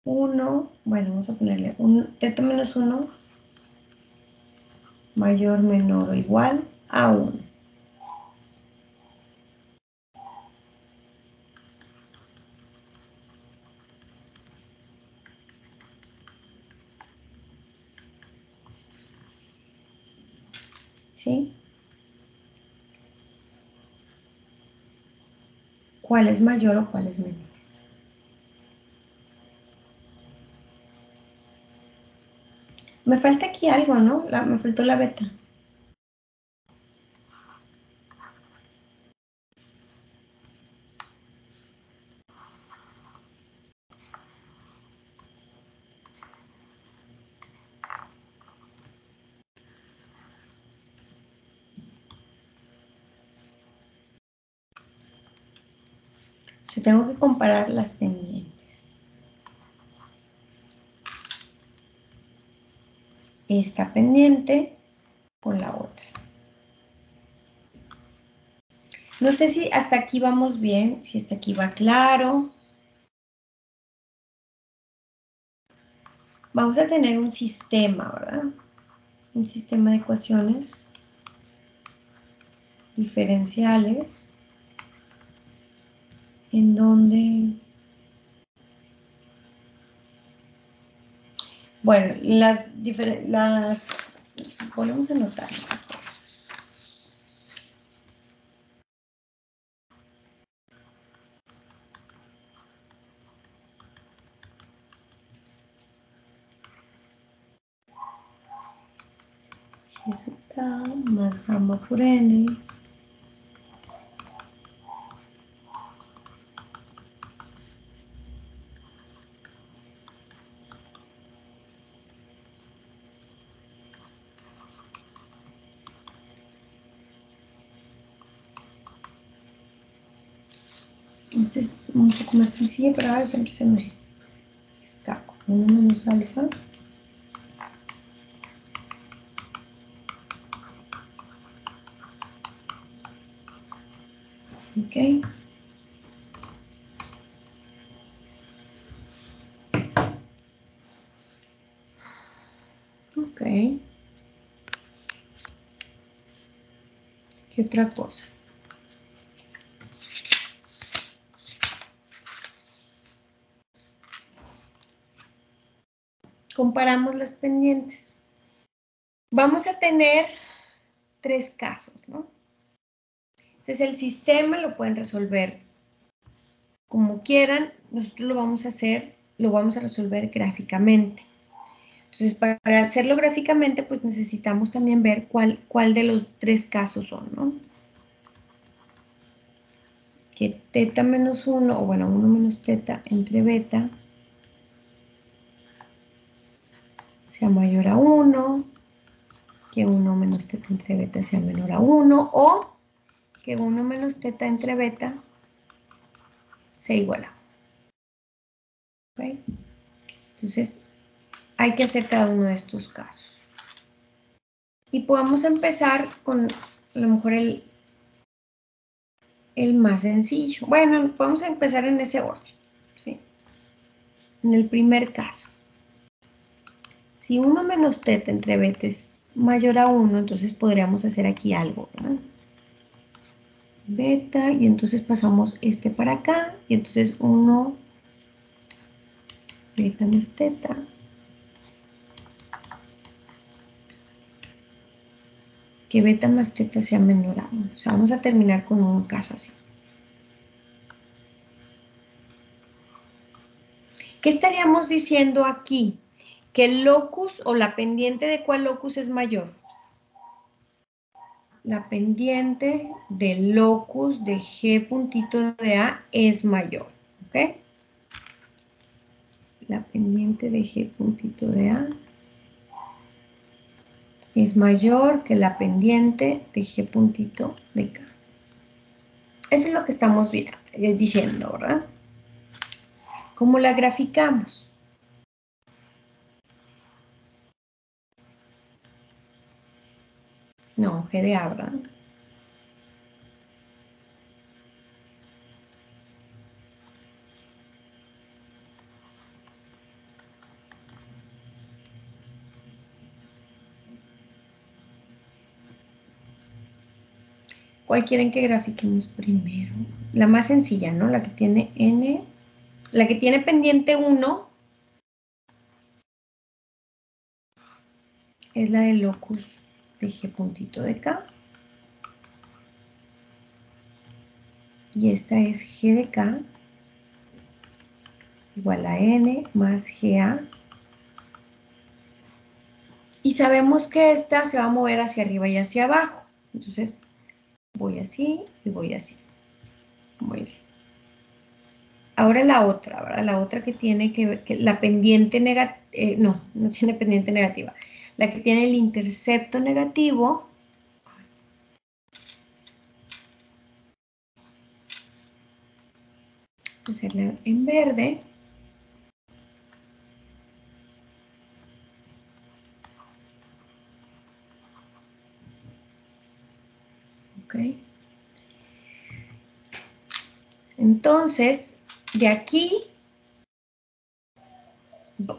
1, bueno, vamos a ponerle un teta menos 1 mayor, menor o igual a 1. ¿Sí? ¿Cuál es mayor o cuál es menor? Me falta aquí algo, ¿no? La- me faltó la beta. Tengo que comparar las pendientes. Esta pendiente con la otra. No sé si hasta aquí vamos bien, si hasta aquí va claro. Vamos a tener un sistema, ¿verdad? Un sistema de ecuaciones diferenciales en donde, bueno, las diferentes, las, volvemos a anotar. Más gamma por N Este es un poco más sencillo, pero ahora siempre se me escapa. 1 menos alfa. Ok. Ok. ¿Qué otra cosa? Comparamos las pendientes. Vamos a tener tres casos, ¿no? Este es el sistema, lo pueden resolver como quieran. Nosotros lo vamos a hacer, lo vamos a resolver gráficamente. Entonces, para hacerlo gráficamente, pues necesitamos también ver cuál, cuál de los tres casos son, ¿no? Que teta menos 1, o bueno, 1 menos teta entre beta sea mayor a 1, que 1 menos teta entre beta sea menor a 1, o que 1 menos teta entre beta sea igual a 1. ¿Ok? Entonces, hay que hacer cada uno de estos casos. Y podemos empezar con a lo mejor el, el más sencillo. Bueno, podemos empezar en ese orden. ¿sí? En el primer caso. Si 1 menos teta entre beta es mayor a 1, entonces podríamos hacer aquí algo. ¿verdad? Beta, y entonces pasamos este para acá, y entonces 1 beta más teta que beta más teta sea menor a 1. O sea, vamos a terminar con un caso así. ¿Qué estaríamos diciendo aquí? El locus o la pendiente de cuál locus es mayor. La pendiente del locus de G puntito de A es mayor. ¿Ok? La pendiente de G puntito de A es mayor que la pendiente de G puntito de K. Eso es lo que estamos eh, diciendo, ¿verdad? ¿Cómo la graficamos? No, G de A, ¿verdad? ¿Cuál quieren que grafiquemos primero? La más sencilla, ¿no? La que tiene n, la que tiene pendiente 1 es la del locus de g puntito de k. Y esta es g de k igual a n más ga. Y sabemos que esta se va a mover hacia arriba y hacia abajo. Entonces, voy así y voy así. Muy bien. Ahora la otra, ahora la otra que tiene que, que la pendiente negativa, eh, no, no tiene pendiente negativa. La que tiene el intercepto negativo. Hacerla en verde. Entonces, de aquí,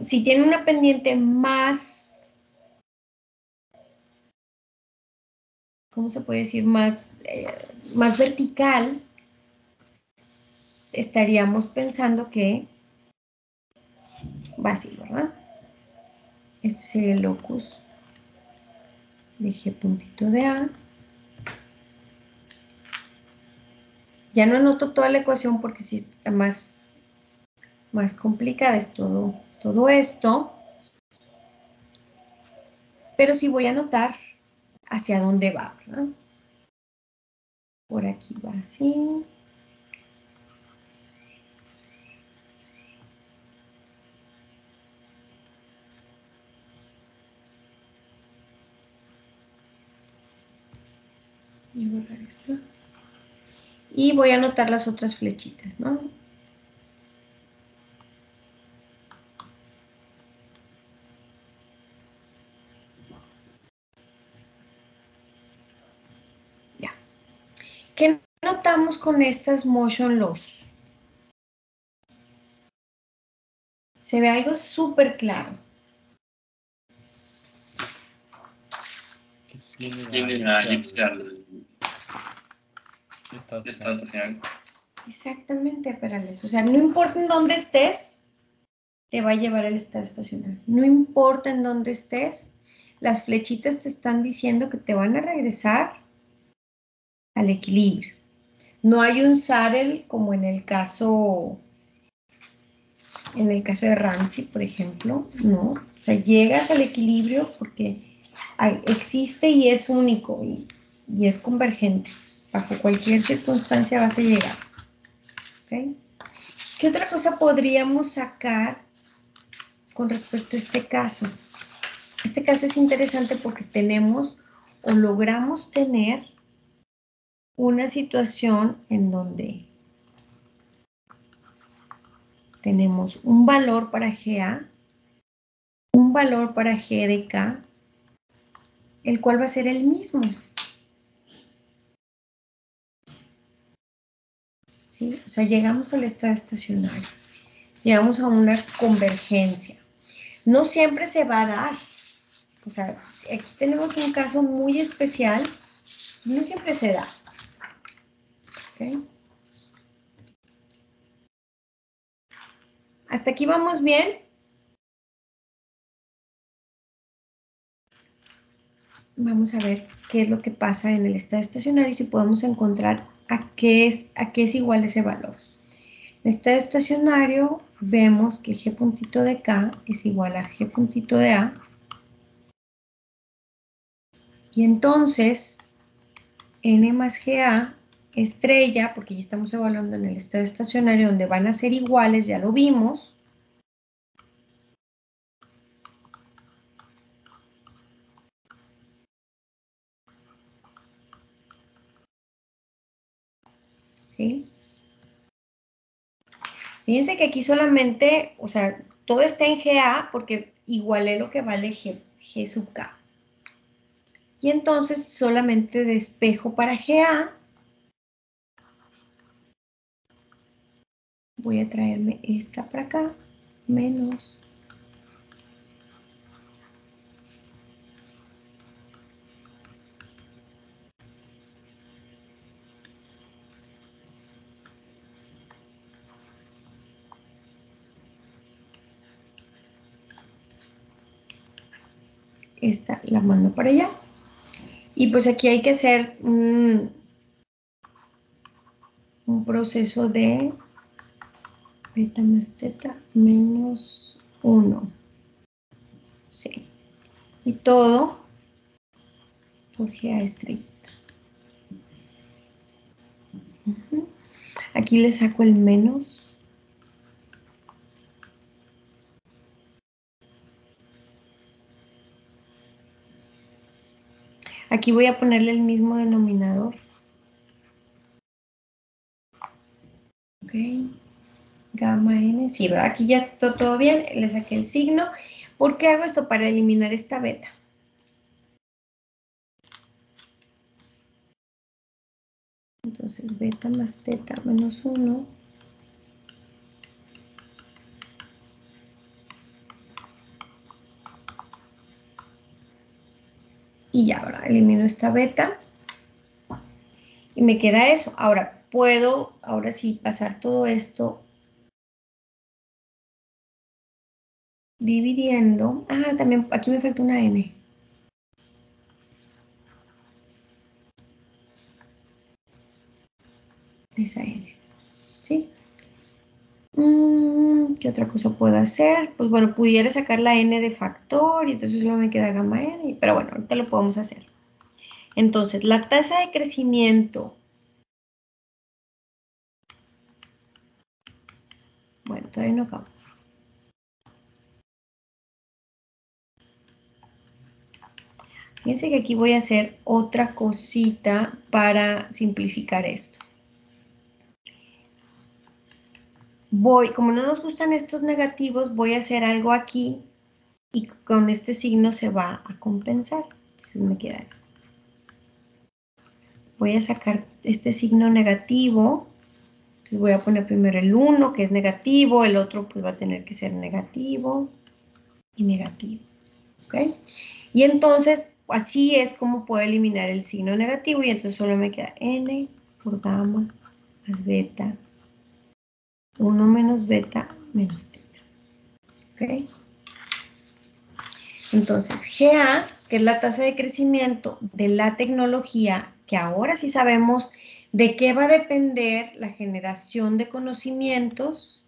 si tiene una pendiente más, ¿cómo se puede decir? Más, eh, más vertical, estaríamos pensando que va así, ¿verdad? Este sería el locus de G puntito de A. Ya no anoto toda la ecuación porque si está más, más complicada es todo, todo esto. Pero sí voy a anotar hacia dónde va. Por aquí va así. Esto. Y voy a anotar las otras flechitas, ¿no? Ya. ¿Qué notamos con estas motion loss? Se ve algo súper claro. Tiene la Estado. Exactamente, Perales. O sea, no importa en dónde estés, te va a llevar el estado estacional. No importa en dónde estés, las flechitas te están diciendo que te van a regresar al equilibrio. No hay un saddle como en el caso en el caso de Ramsey, por ejemplo, no. O sea, llegas al equilibrio porque existe y es único y, y es convergente bajo cualquier circunstancia vas a llegar. ¿Qué otra cosa podríamos sacar con respecto a este caso? Este caso es interesante porque tenemos o logramos tener una situación en donde tenemos un valor para GA, un valor para G de K, el cual va a ser el mismo. ¿Sí? O sea, llegamos al estado estacionario, llegamos a una convergencia. No siempre se va a dar. O sea, aquí tenemos un caso muy especial, no siempre se da. ¿Okay? ¿Hasta aquí vamos bien? Vamos a ver qué es lo que pasa en el estado estacionario y si podemos encontrar a qué es, a qué es igual ese valor. En estado estacionario vemos que g puntito de k es igual a g puntito de a. Y entonces n más ga estrella, porque ya estamos evaluando en el estado estacionario donde van a ser iguales, ya lo vimos. ¿Sí? Fíjense que aquí solamente, o sea, todo está en GA porque igualé lo que vale G, G sub K. Y entonces solamente despejo para GA voy a traerme esta para acá, menos esta la mando para allá. Y pues aquí hay que hacer un, un proceso de beta más teta menos 1. Sí. Y todo por GA estrellita. Aquí le saco el menos. Aquí voy a ponerle el mismo denominador. Ok gamma n, sí, ¿verdad? Aquí ya está todo bien, le saqué el signo. ¿Por qué hago esto? Para eliminar esta beta. Entonces, beta más teta menos 1. Y ya, ahora elimino esta beta. Y me queda eso. Ahora, puedo, ahora sí, pasar todo esto dividiendo. Ah, también aquí me falta una n. Esa n. ¿Sí? Mm, ¿Qué otra cosa puedo hacer? Pues bueno, pudiera sacar la n de factor y entonces solo me queda gamma n. Pero bueno, ahorita lo podemos hacer. Entonces, la tasa de crecimiento. Bueno, todavía no acabo. Fíjense que aquí voy a hacer otra cosita para simplificar esto. Voy, como no nos gustan estos negativos, voy a hacer algo aquí y con este signo se va a compensar. Entonces me queda. Voy a sacar este signo negativo. Entonces voy a poner primero el 1, que es negativo, el otro pues va a tener que ser negativo y negativo. ¿Ok? Y entonces así es como puedo eliminar el signo negativo y entonces solo me queda n por gamma más beta 1 menos beta menos teta. ¿Ok? Entonces, GA, que es la tasa de crecimiento de la tecnología, que ahora sí sabemos de qué va a depender la generación de conocimientos,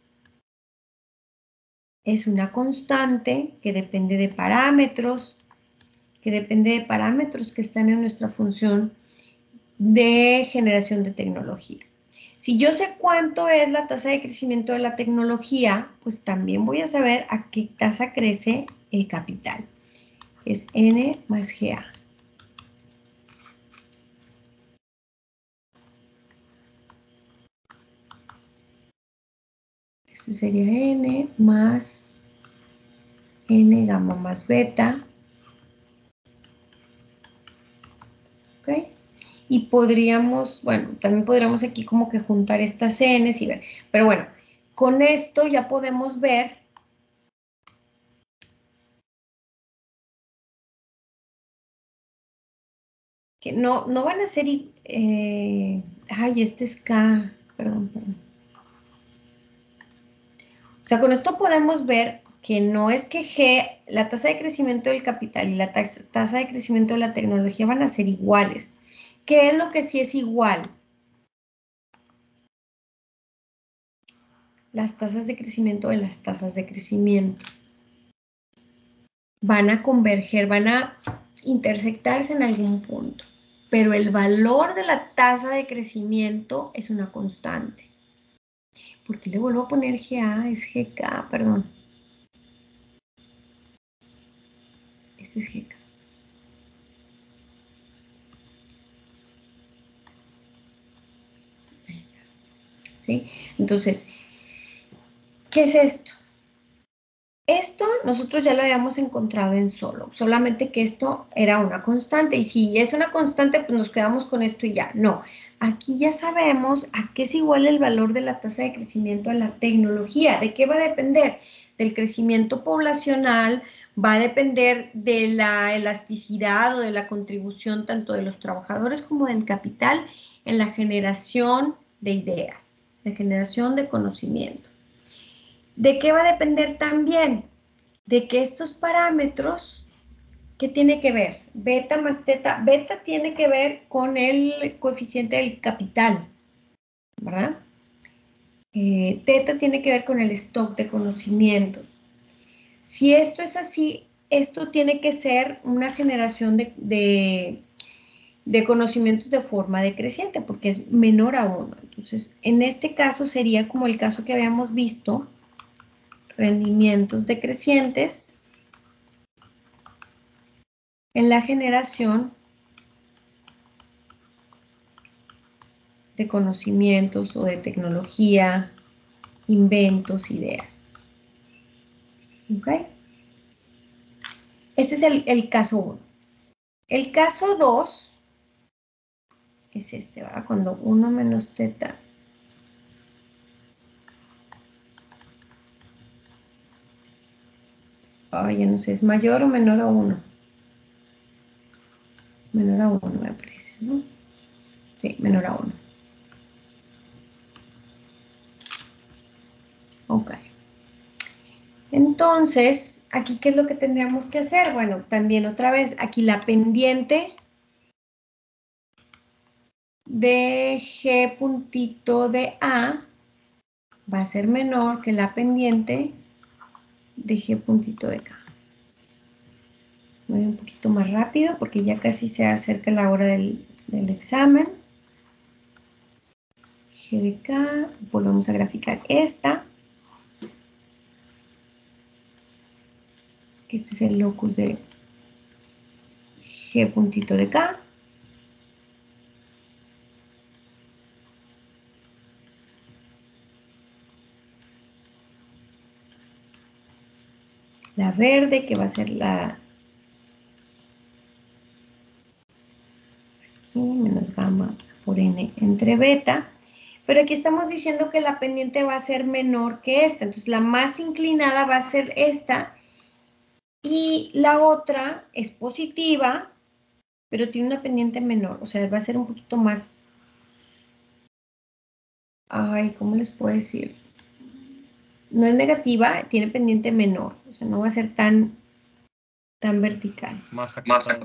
es una constante que depende de parámetros depende de parámetros que están en nuestra función de generación de tecnología. Si yo sé cuánto es la tasa de crecimiento de la tecnología, pues también voy a saber a qué tasa crece el capital. Es N más GA. Es Este sería n más n gamma más beta. Y podríamos, bueno, también podríamos aquí como que juntar estas n's y ver. Pero bueno, con esto ya podemos ver que no, no van a ser, eh, ay, este es K, perdón, perdón. O sea, con esto podemos ver que no es que G, la tasa de crecimiento del capital y la tasa de crecimiento de la tecnología van a ser iguales. ¿Qué es lo que sí es igual? Las tasas de crecimiento de las tasas de crecimiento. Van a converger, van a intersectarse en algún punto, pero el valor de la tasa de crecimiento es una constante. ¿Por qué le vuelvo a poner GA? Es GK, perdón. Este es. Ahí está. ¿Sí? Entonces, ¿qué es esto? Esto nosotros ya lo habíamos encontrado en solo, solamente que esto era una constante y si es una constante pues nos quedamos con esto y ya. No, aquí ya sabemos a qué es igual el valor de la tasa de crecimiento de la tecnología. ¿De qué va a depender? Del crecimiento poblacional, va a depender de la elasticidad o de la contribución tanto de los trabajadores como del capital en la generación de ideas, la generación de conocimiento. ¿De qué va a depender también? De que estos parámetros, ¿qué tiene que ver? Beta más teta. Beta tiene que ver con el coeficiente del capital, ¿verdad? Eh, teta tiene que ver con el stock de conocimientos. Si esto es así, esto tiene que ser una generación de, de conocimientos de forma decreciente, porque es menor a uno. Entonces, en este caso sería como el caso que habíamos visto, rendimientos decrecientes en la generación de conocimientos o de tecnología, inventos, ideas. ¿Ok? Este es el, el caso 1. El caso 2 es este, ¿verdad? Cuando 1 menos teta Ay, ya no sé, ¿es mayor o menor a 1? Menor a 1 me parece, ¿no? Sí, menor a 1. Ok. Entonces, aquí, ¿qué es lo que tendríamos que hacer? Bueno, también otra vez, aquí la pendiente de G puntito de A va a ser menor que la pendiente dejé puntito de acá. Voy un poquito más rápido porque ya casi se acerca la hora del, del examen. G de K, volvemos a graficar esta. Este es el locus de G puntito de K. la verde, que va a ser la aquí, menos gamma por n entre beta. Pero aquí estamos diciendo que la pendiente va a ser menor que esta. Entonces, la más inclinada va a ser esta. Y la otra es positiva, pero tiene una pendiente menor. O sea, va a ser un poquito más... Ay, ¿cómo les puedo decir? no es negativa, tiene pendiente menor, o sea, no va a ser tan, tan vertical. Más acostada.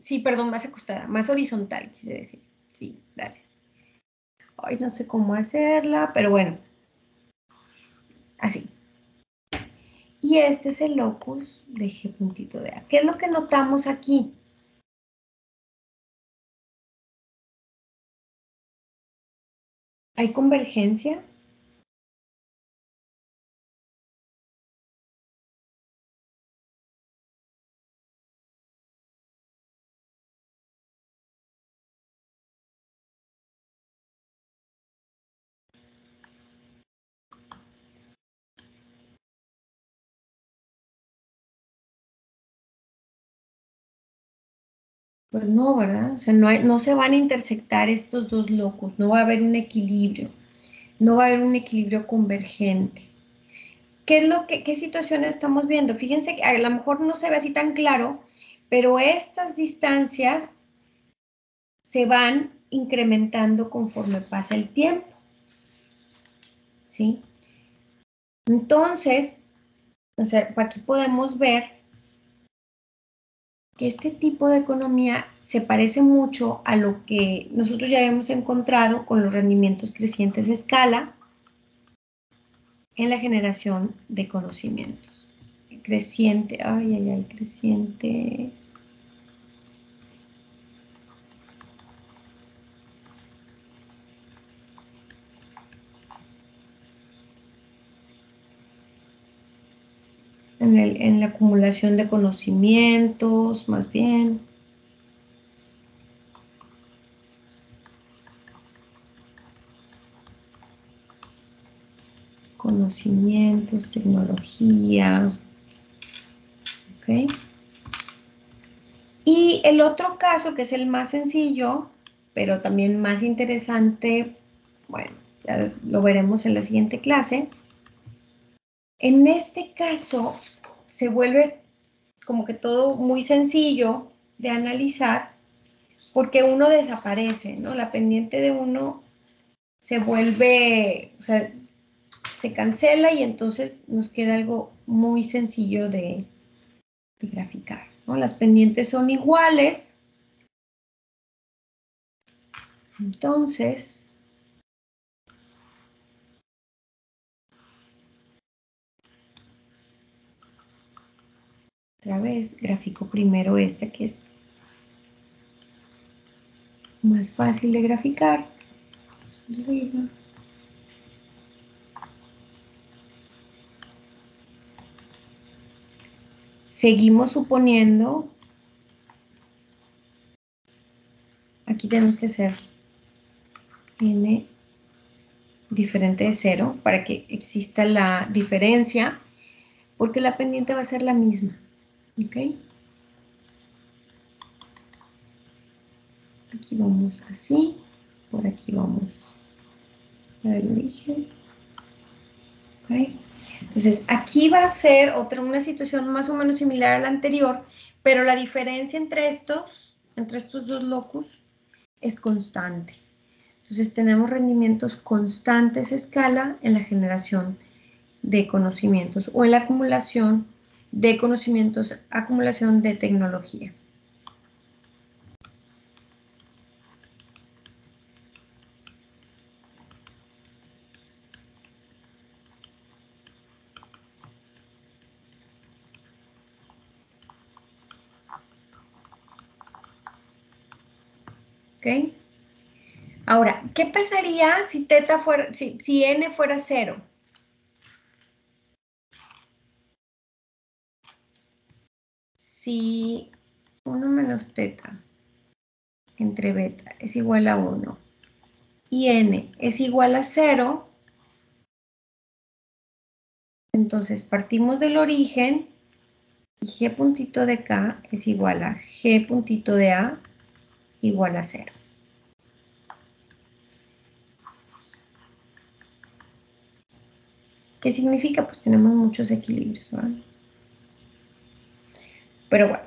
Sí, perdón, más acostada, más horizontal, quise decir. Sí, gracias. Ay, no sé cómo hacerla, pero bueno. Así. Y este es el locus de G puntito de A. ¿Qué es lo que notamos aquí? ¿Hay convergencia? Pues no, ¿verdad? O sea, no, no se van a intersectar estos dos locus, no va a haber un equilibrio, no va a haber un equilibrio convergente. ¿Qué es lo qué situación estamos viendo? Fíjense que a lo mejor no se ve así tan claro, pero estas distancias se van incrementando conforme pasa el tiempo. ¿Sí? Entonces, o sea, aquí podemos ver que este tipo de economía se parece mucho a lo que nosotros ya habíamos encontrado con los rendimientos crecientes de escala en la generación de conocimientos. Creciente, ay, ay, ay, creciente. En, el- en la acumulación de conocimientos, más bien. Conocimientos, tecnología. ¿Ok? Y el otro caso, que es el más sencillo, pero también más interesante, bueno, ya lo veremos en la siguiente clase. En este caso, se vuelve como que todo muy sencillo de analizar porque uno desaparece, ¿no? La pendiente de uno se vuelve, o sea, se cancela y entonces nos queda algo muy sencillo de, graficar, ¿no? Las pendientes son iguales. Entonces, otra vez grafico primero este que es más fácil de graficar. Seguimos suponiendo, aquí tenemos que hacer n diferente de cero para que exista la diferencia, porque la pendiente va a ser la misma. ¿Ok? Aquí vamos así, por aquí vamos al origen. ¿Ok? Entonces, aquí va a ser otra, una situación más o menos similar a la anterior, pero la diferencia entre estos, entre estos dos locus, es constante. Entonces, tenemos rendimientos constantes a escala en la generación de conocimientos o en la acumulación de conocimientos, acumulación de tecnología. ¿Ok? Ahora, ¿qué pasaría si teta fuera, si, si n fuera cero? Si 1 menos teta entre beta es igual a 1 y n es igual a 0, entonces partimos del origen y g puntito de k es igual a g puntito de a igual a 0. ¿Qué significa? Pues tenemos muchos equilibrios, ¿verdad? Pero bueno,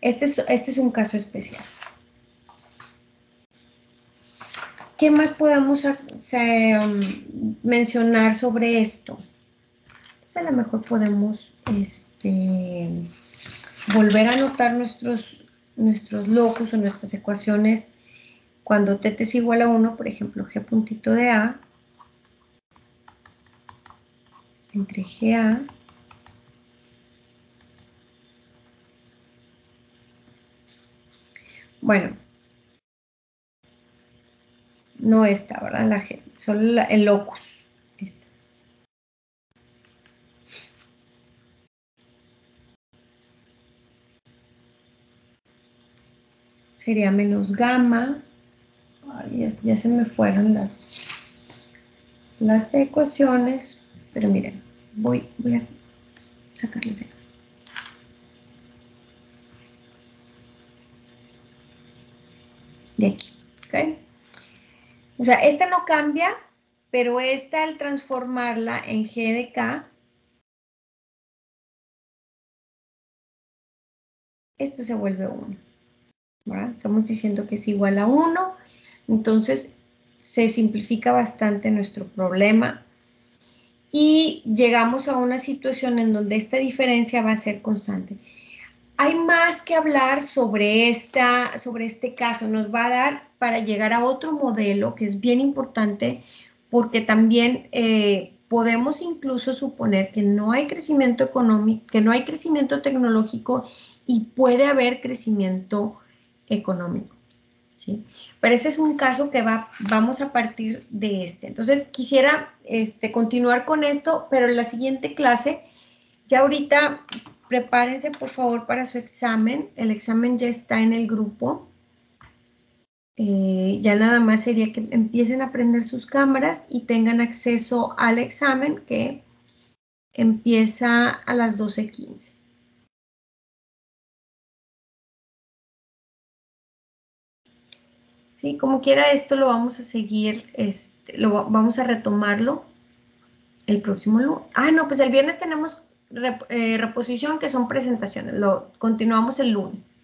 este es, este es un caso especial. ¿Qué más podemos um, mencionar sobre esto? Pues a lo mejor podemos este, volver a anotar nuestros, nuestros locus o nuestras ecuaciones cuando t es igual a 1, por ejemplo, g puntito de a entre GA Bueno, no esta, ¿verdad? La G, solo el locus. Esta. Sería menos gamma. Ay, ya, se me fueron las, las ecuaciones. Pero miren, voy, voy a sacarles acá. De aquí, ¿ok? O sea, esta no cambia, pero esta al transformarla en G de K, esto se vuelve 1. ¿verdad? Estamos diciendo que es igual a 1, entonces se simplifica bastante nuestro problema y llegamos a una situación en donde esta diferencia va a ser constante. Hay más que hablar sobre, esta, sobre este caso, nos va a dar para llegar a otro modelo que es bien importante porque también eh, podemos incluso suponer que no hay crecimiento económico, que no hay crecimiento tecnológico y puede haber crecimiento económico. ¿sí? Pero ese es un caso que va, vamos a partir de este. Entonces, quisiera este, continuar con esto, pero en la siguiente clase, ya ahorita prepárense por favor para su examen. El examen ya está en el grupo. Eh, ya nada más sería que empiecen a prender sus cámaras y tengan acceso al examen que empieza a las 12.15. ¿sí? Como quiera esto lo vamos a seguir, este, lo vamos a retomarlo el próximo lunes. Ah, no, pues el viernes tenemos eh, reposición que son presentaciones, lo continuamos el lunes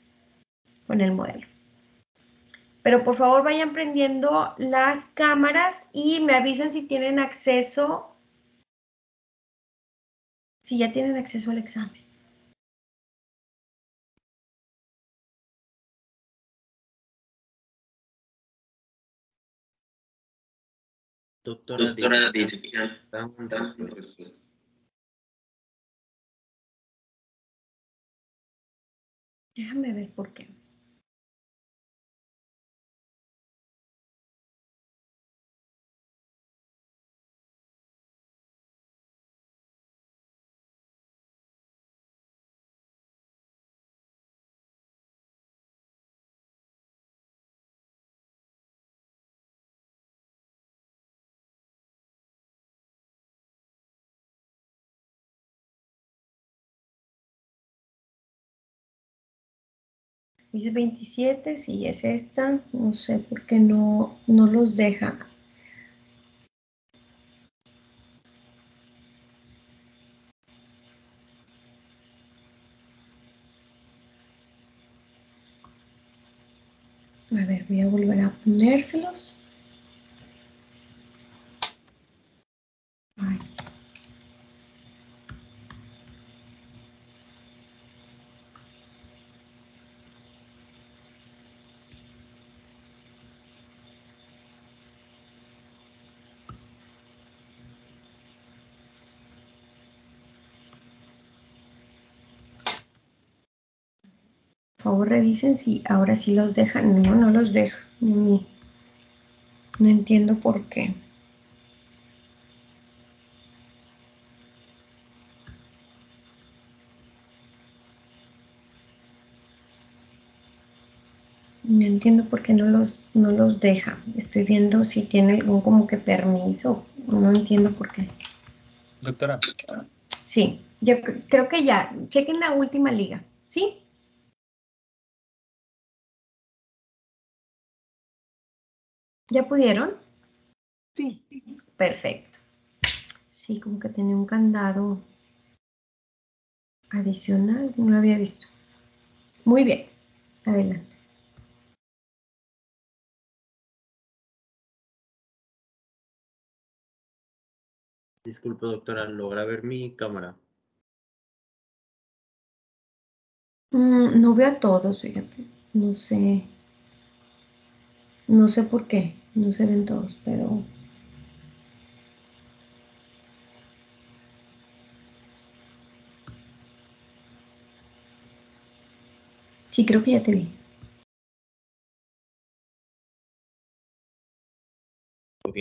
con el modelo. Pero por favor vayan prendiendo las cámaras y me avisen si tienen acceso, si ya tienen acceso al examen. Doctora, Doctora dice, dice, Déjame ver por qué. Dice 27, sí, es esta. No sé por qué no, no los deja. A ver, voy a volver a ponérselos. Ay. Por favor, revisen si ahora sí los dejan. No, no los deja. Ni- No entiendo por qué. No entiendo por qué no los, no los deja. Estoy viendo si tiene algún como que permiso. No entiendo por qué. Doctora, Sí, yo cre- creo que ya. Chequen la última liga. ¿Sí? ¿Ya pudieron? Sí. Perfecto. Sí, como que tenía un candado adicional, no lo había visto. Muy bien, adelante. Disculpe, doctora, ¿logra ver mi cámara? Mm, no veo a todos, fíjate. No sé. No sé por qué. No se ven todos, pero. Sí, creo que ya te vi. Ok.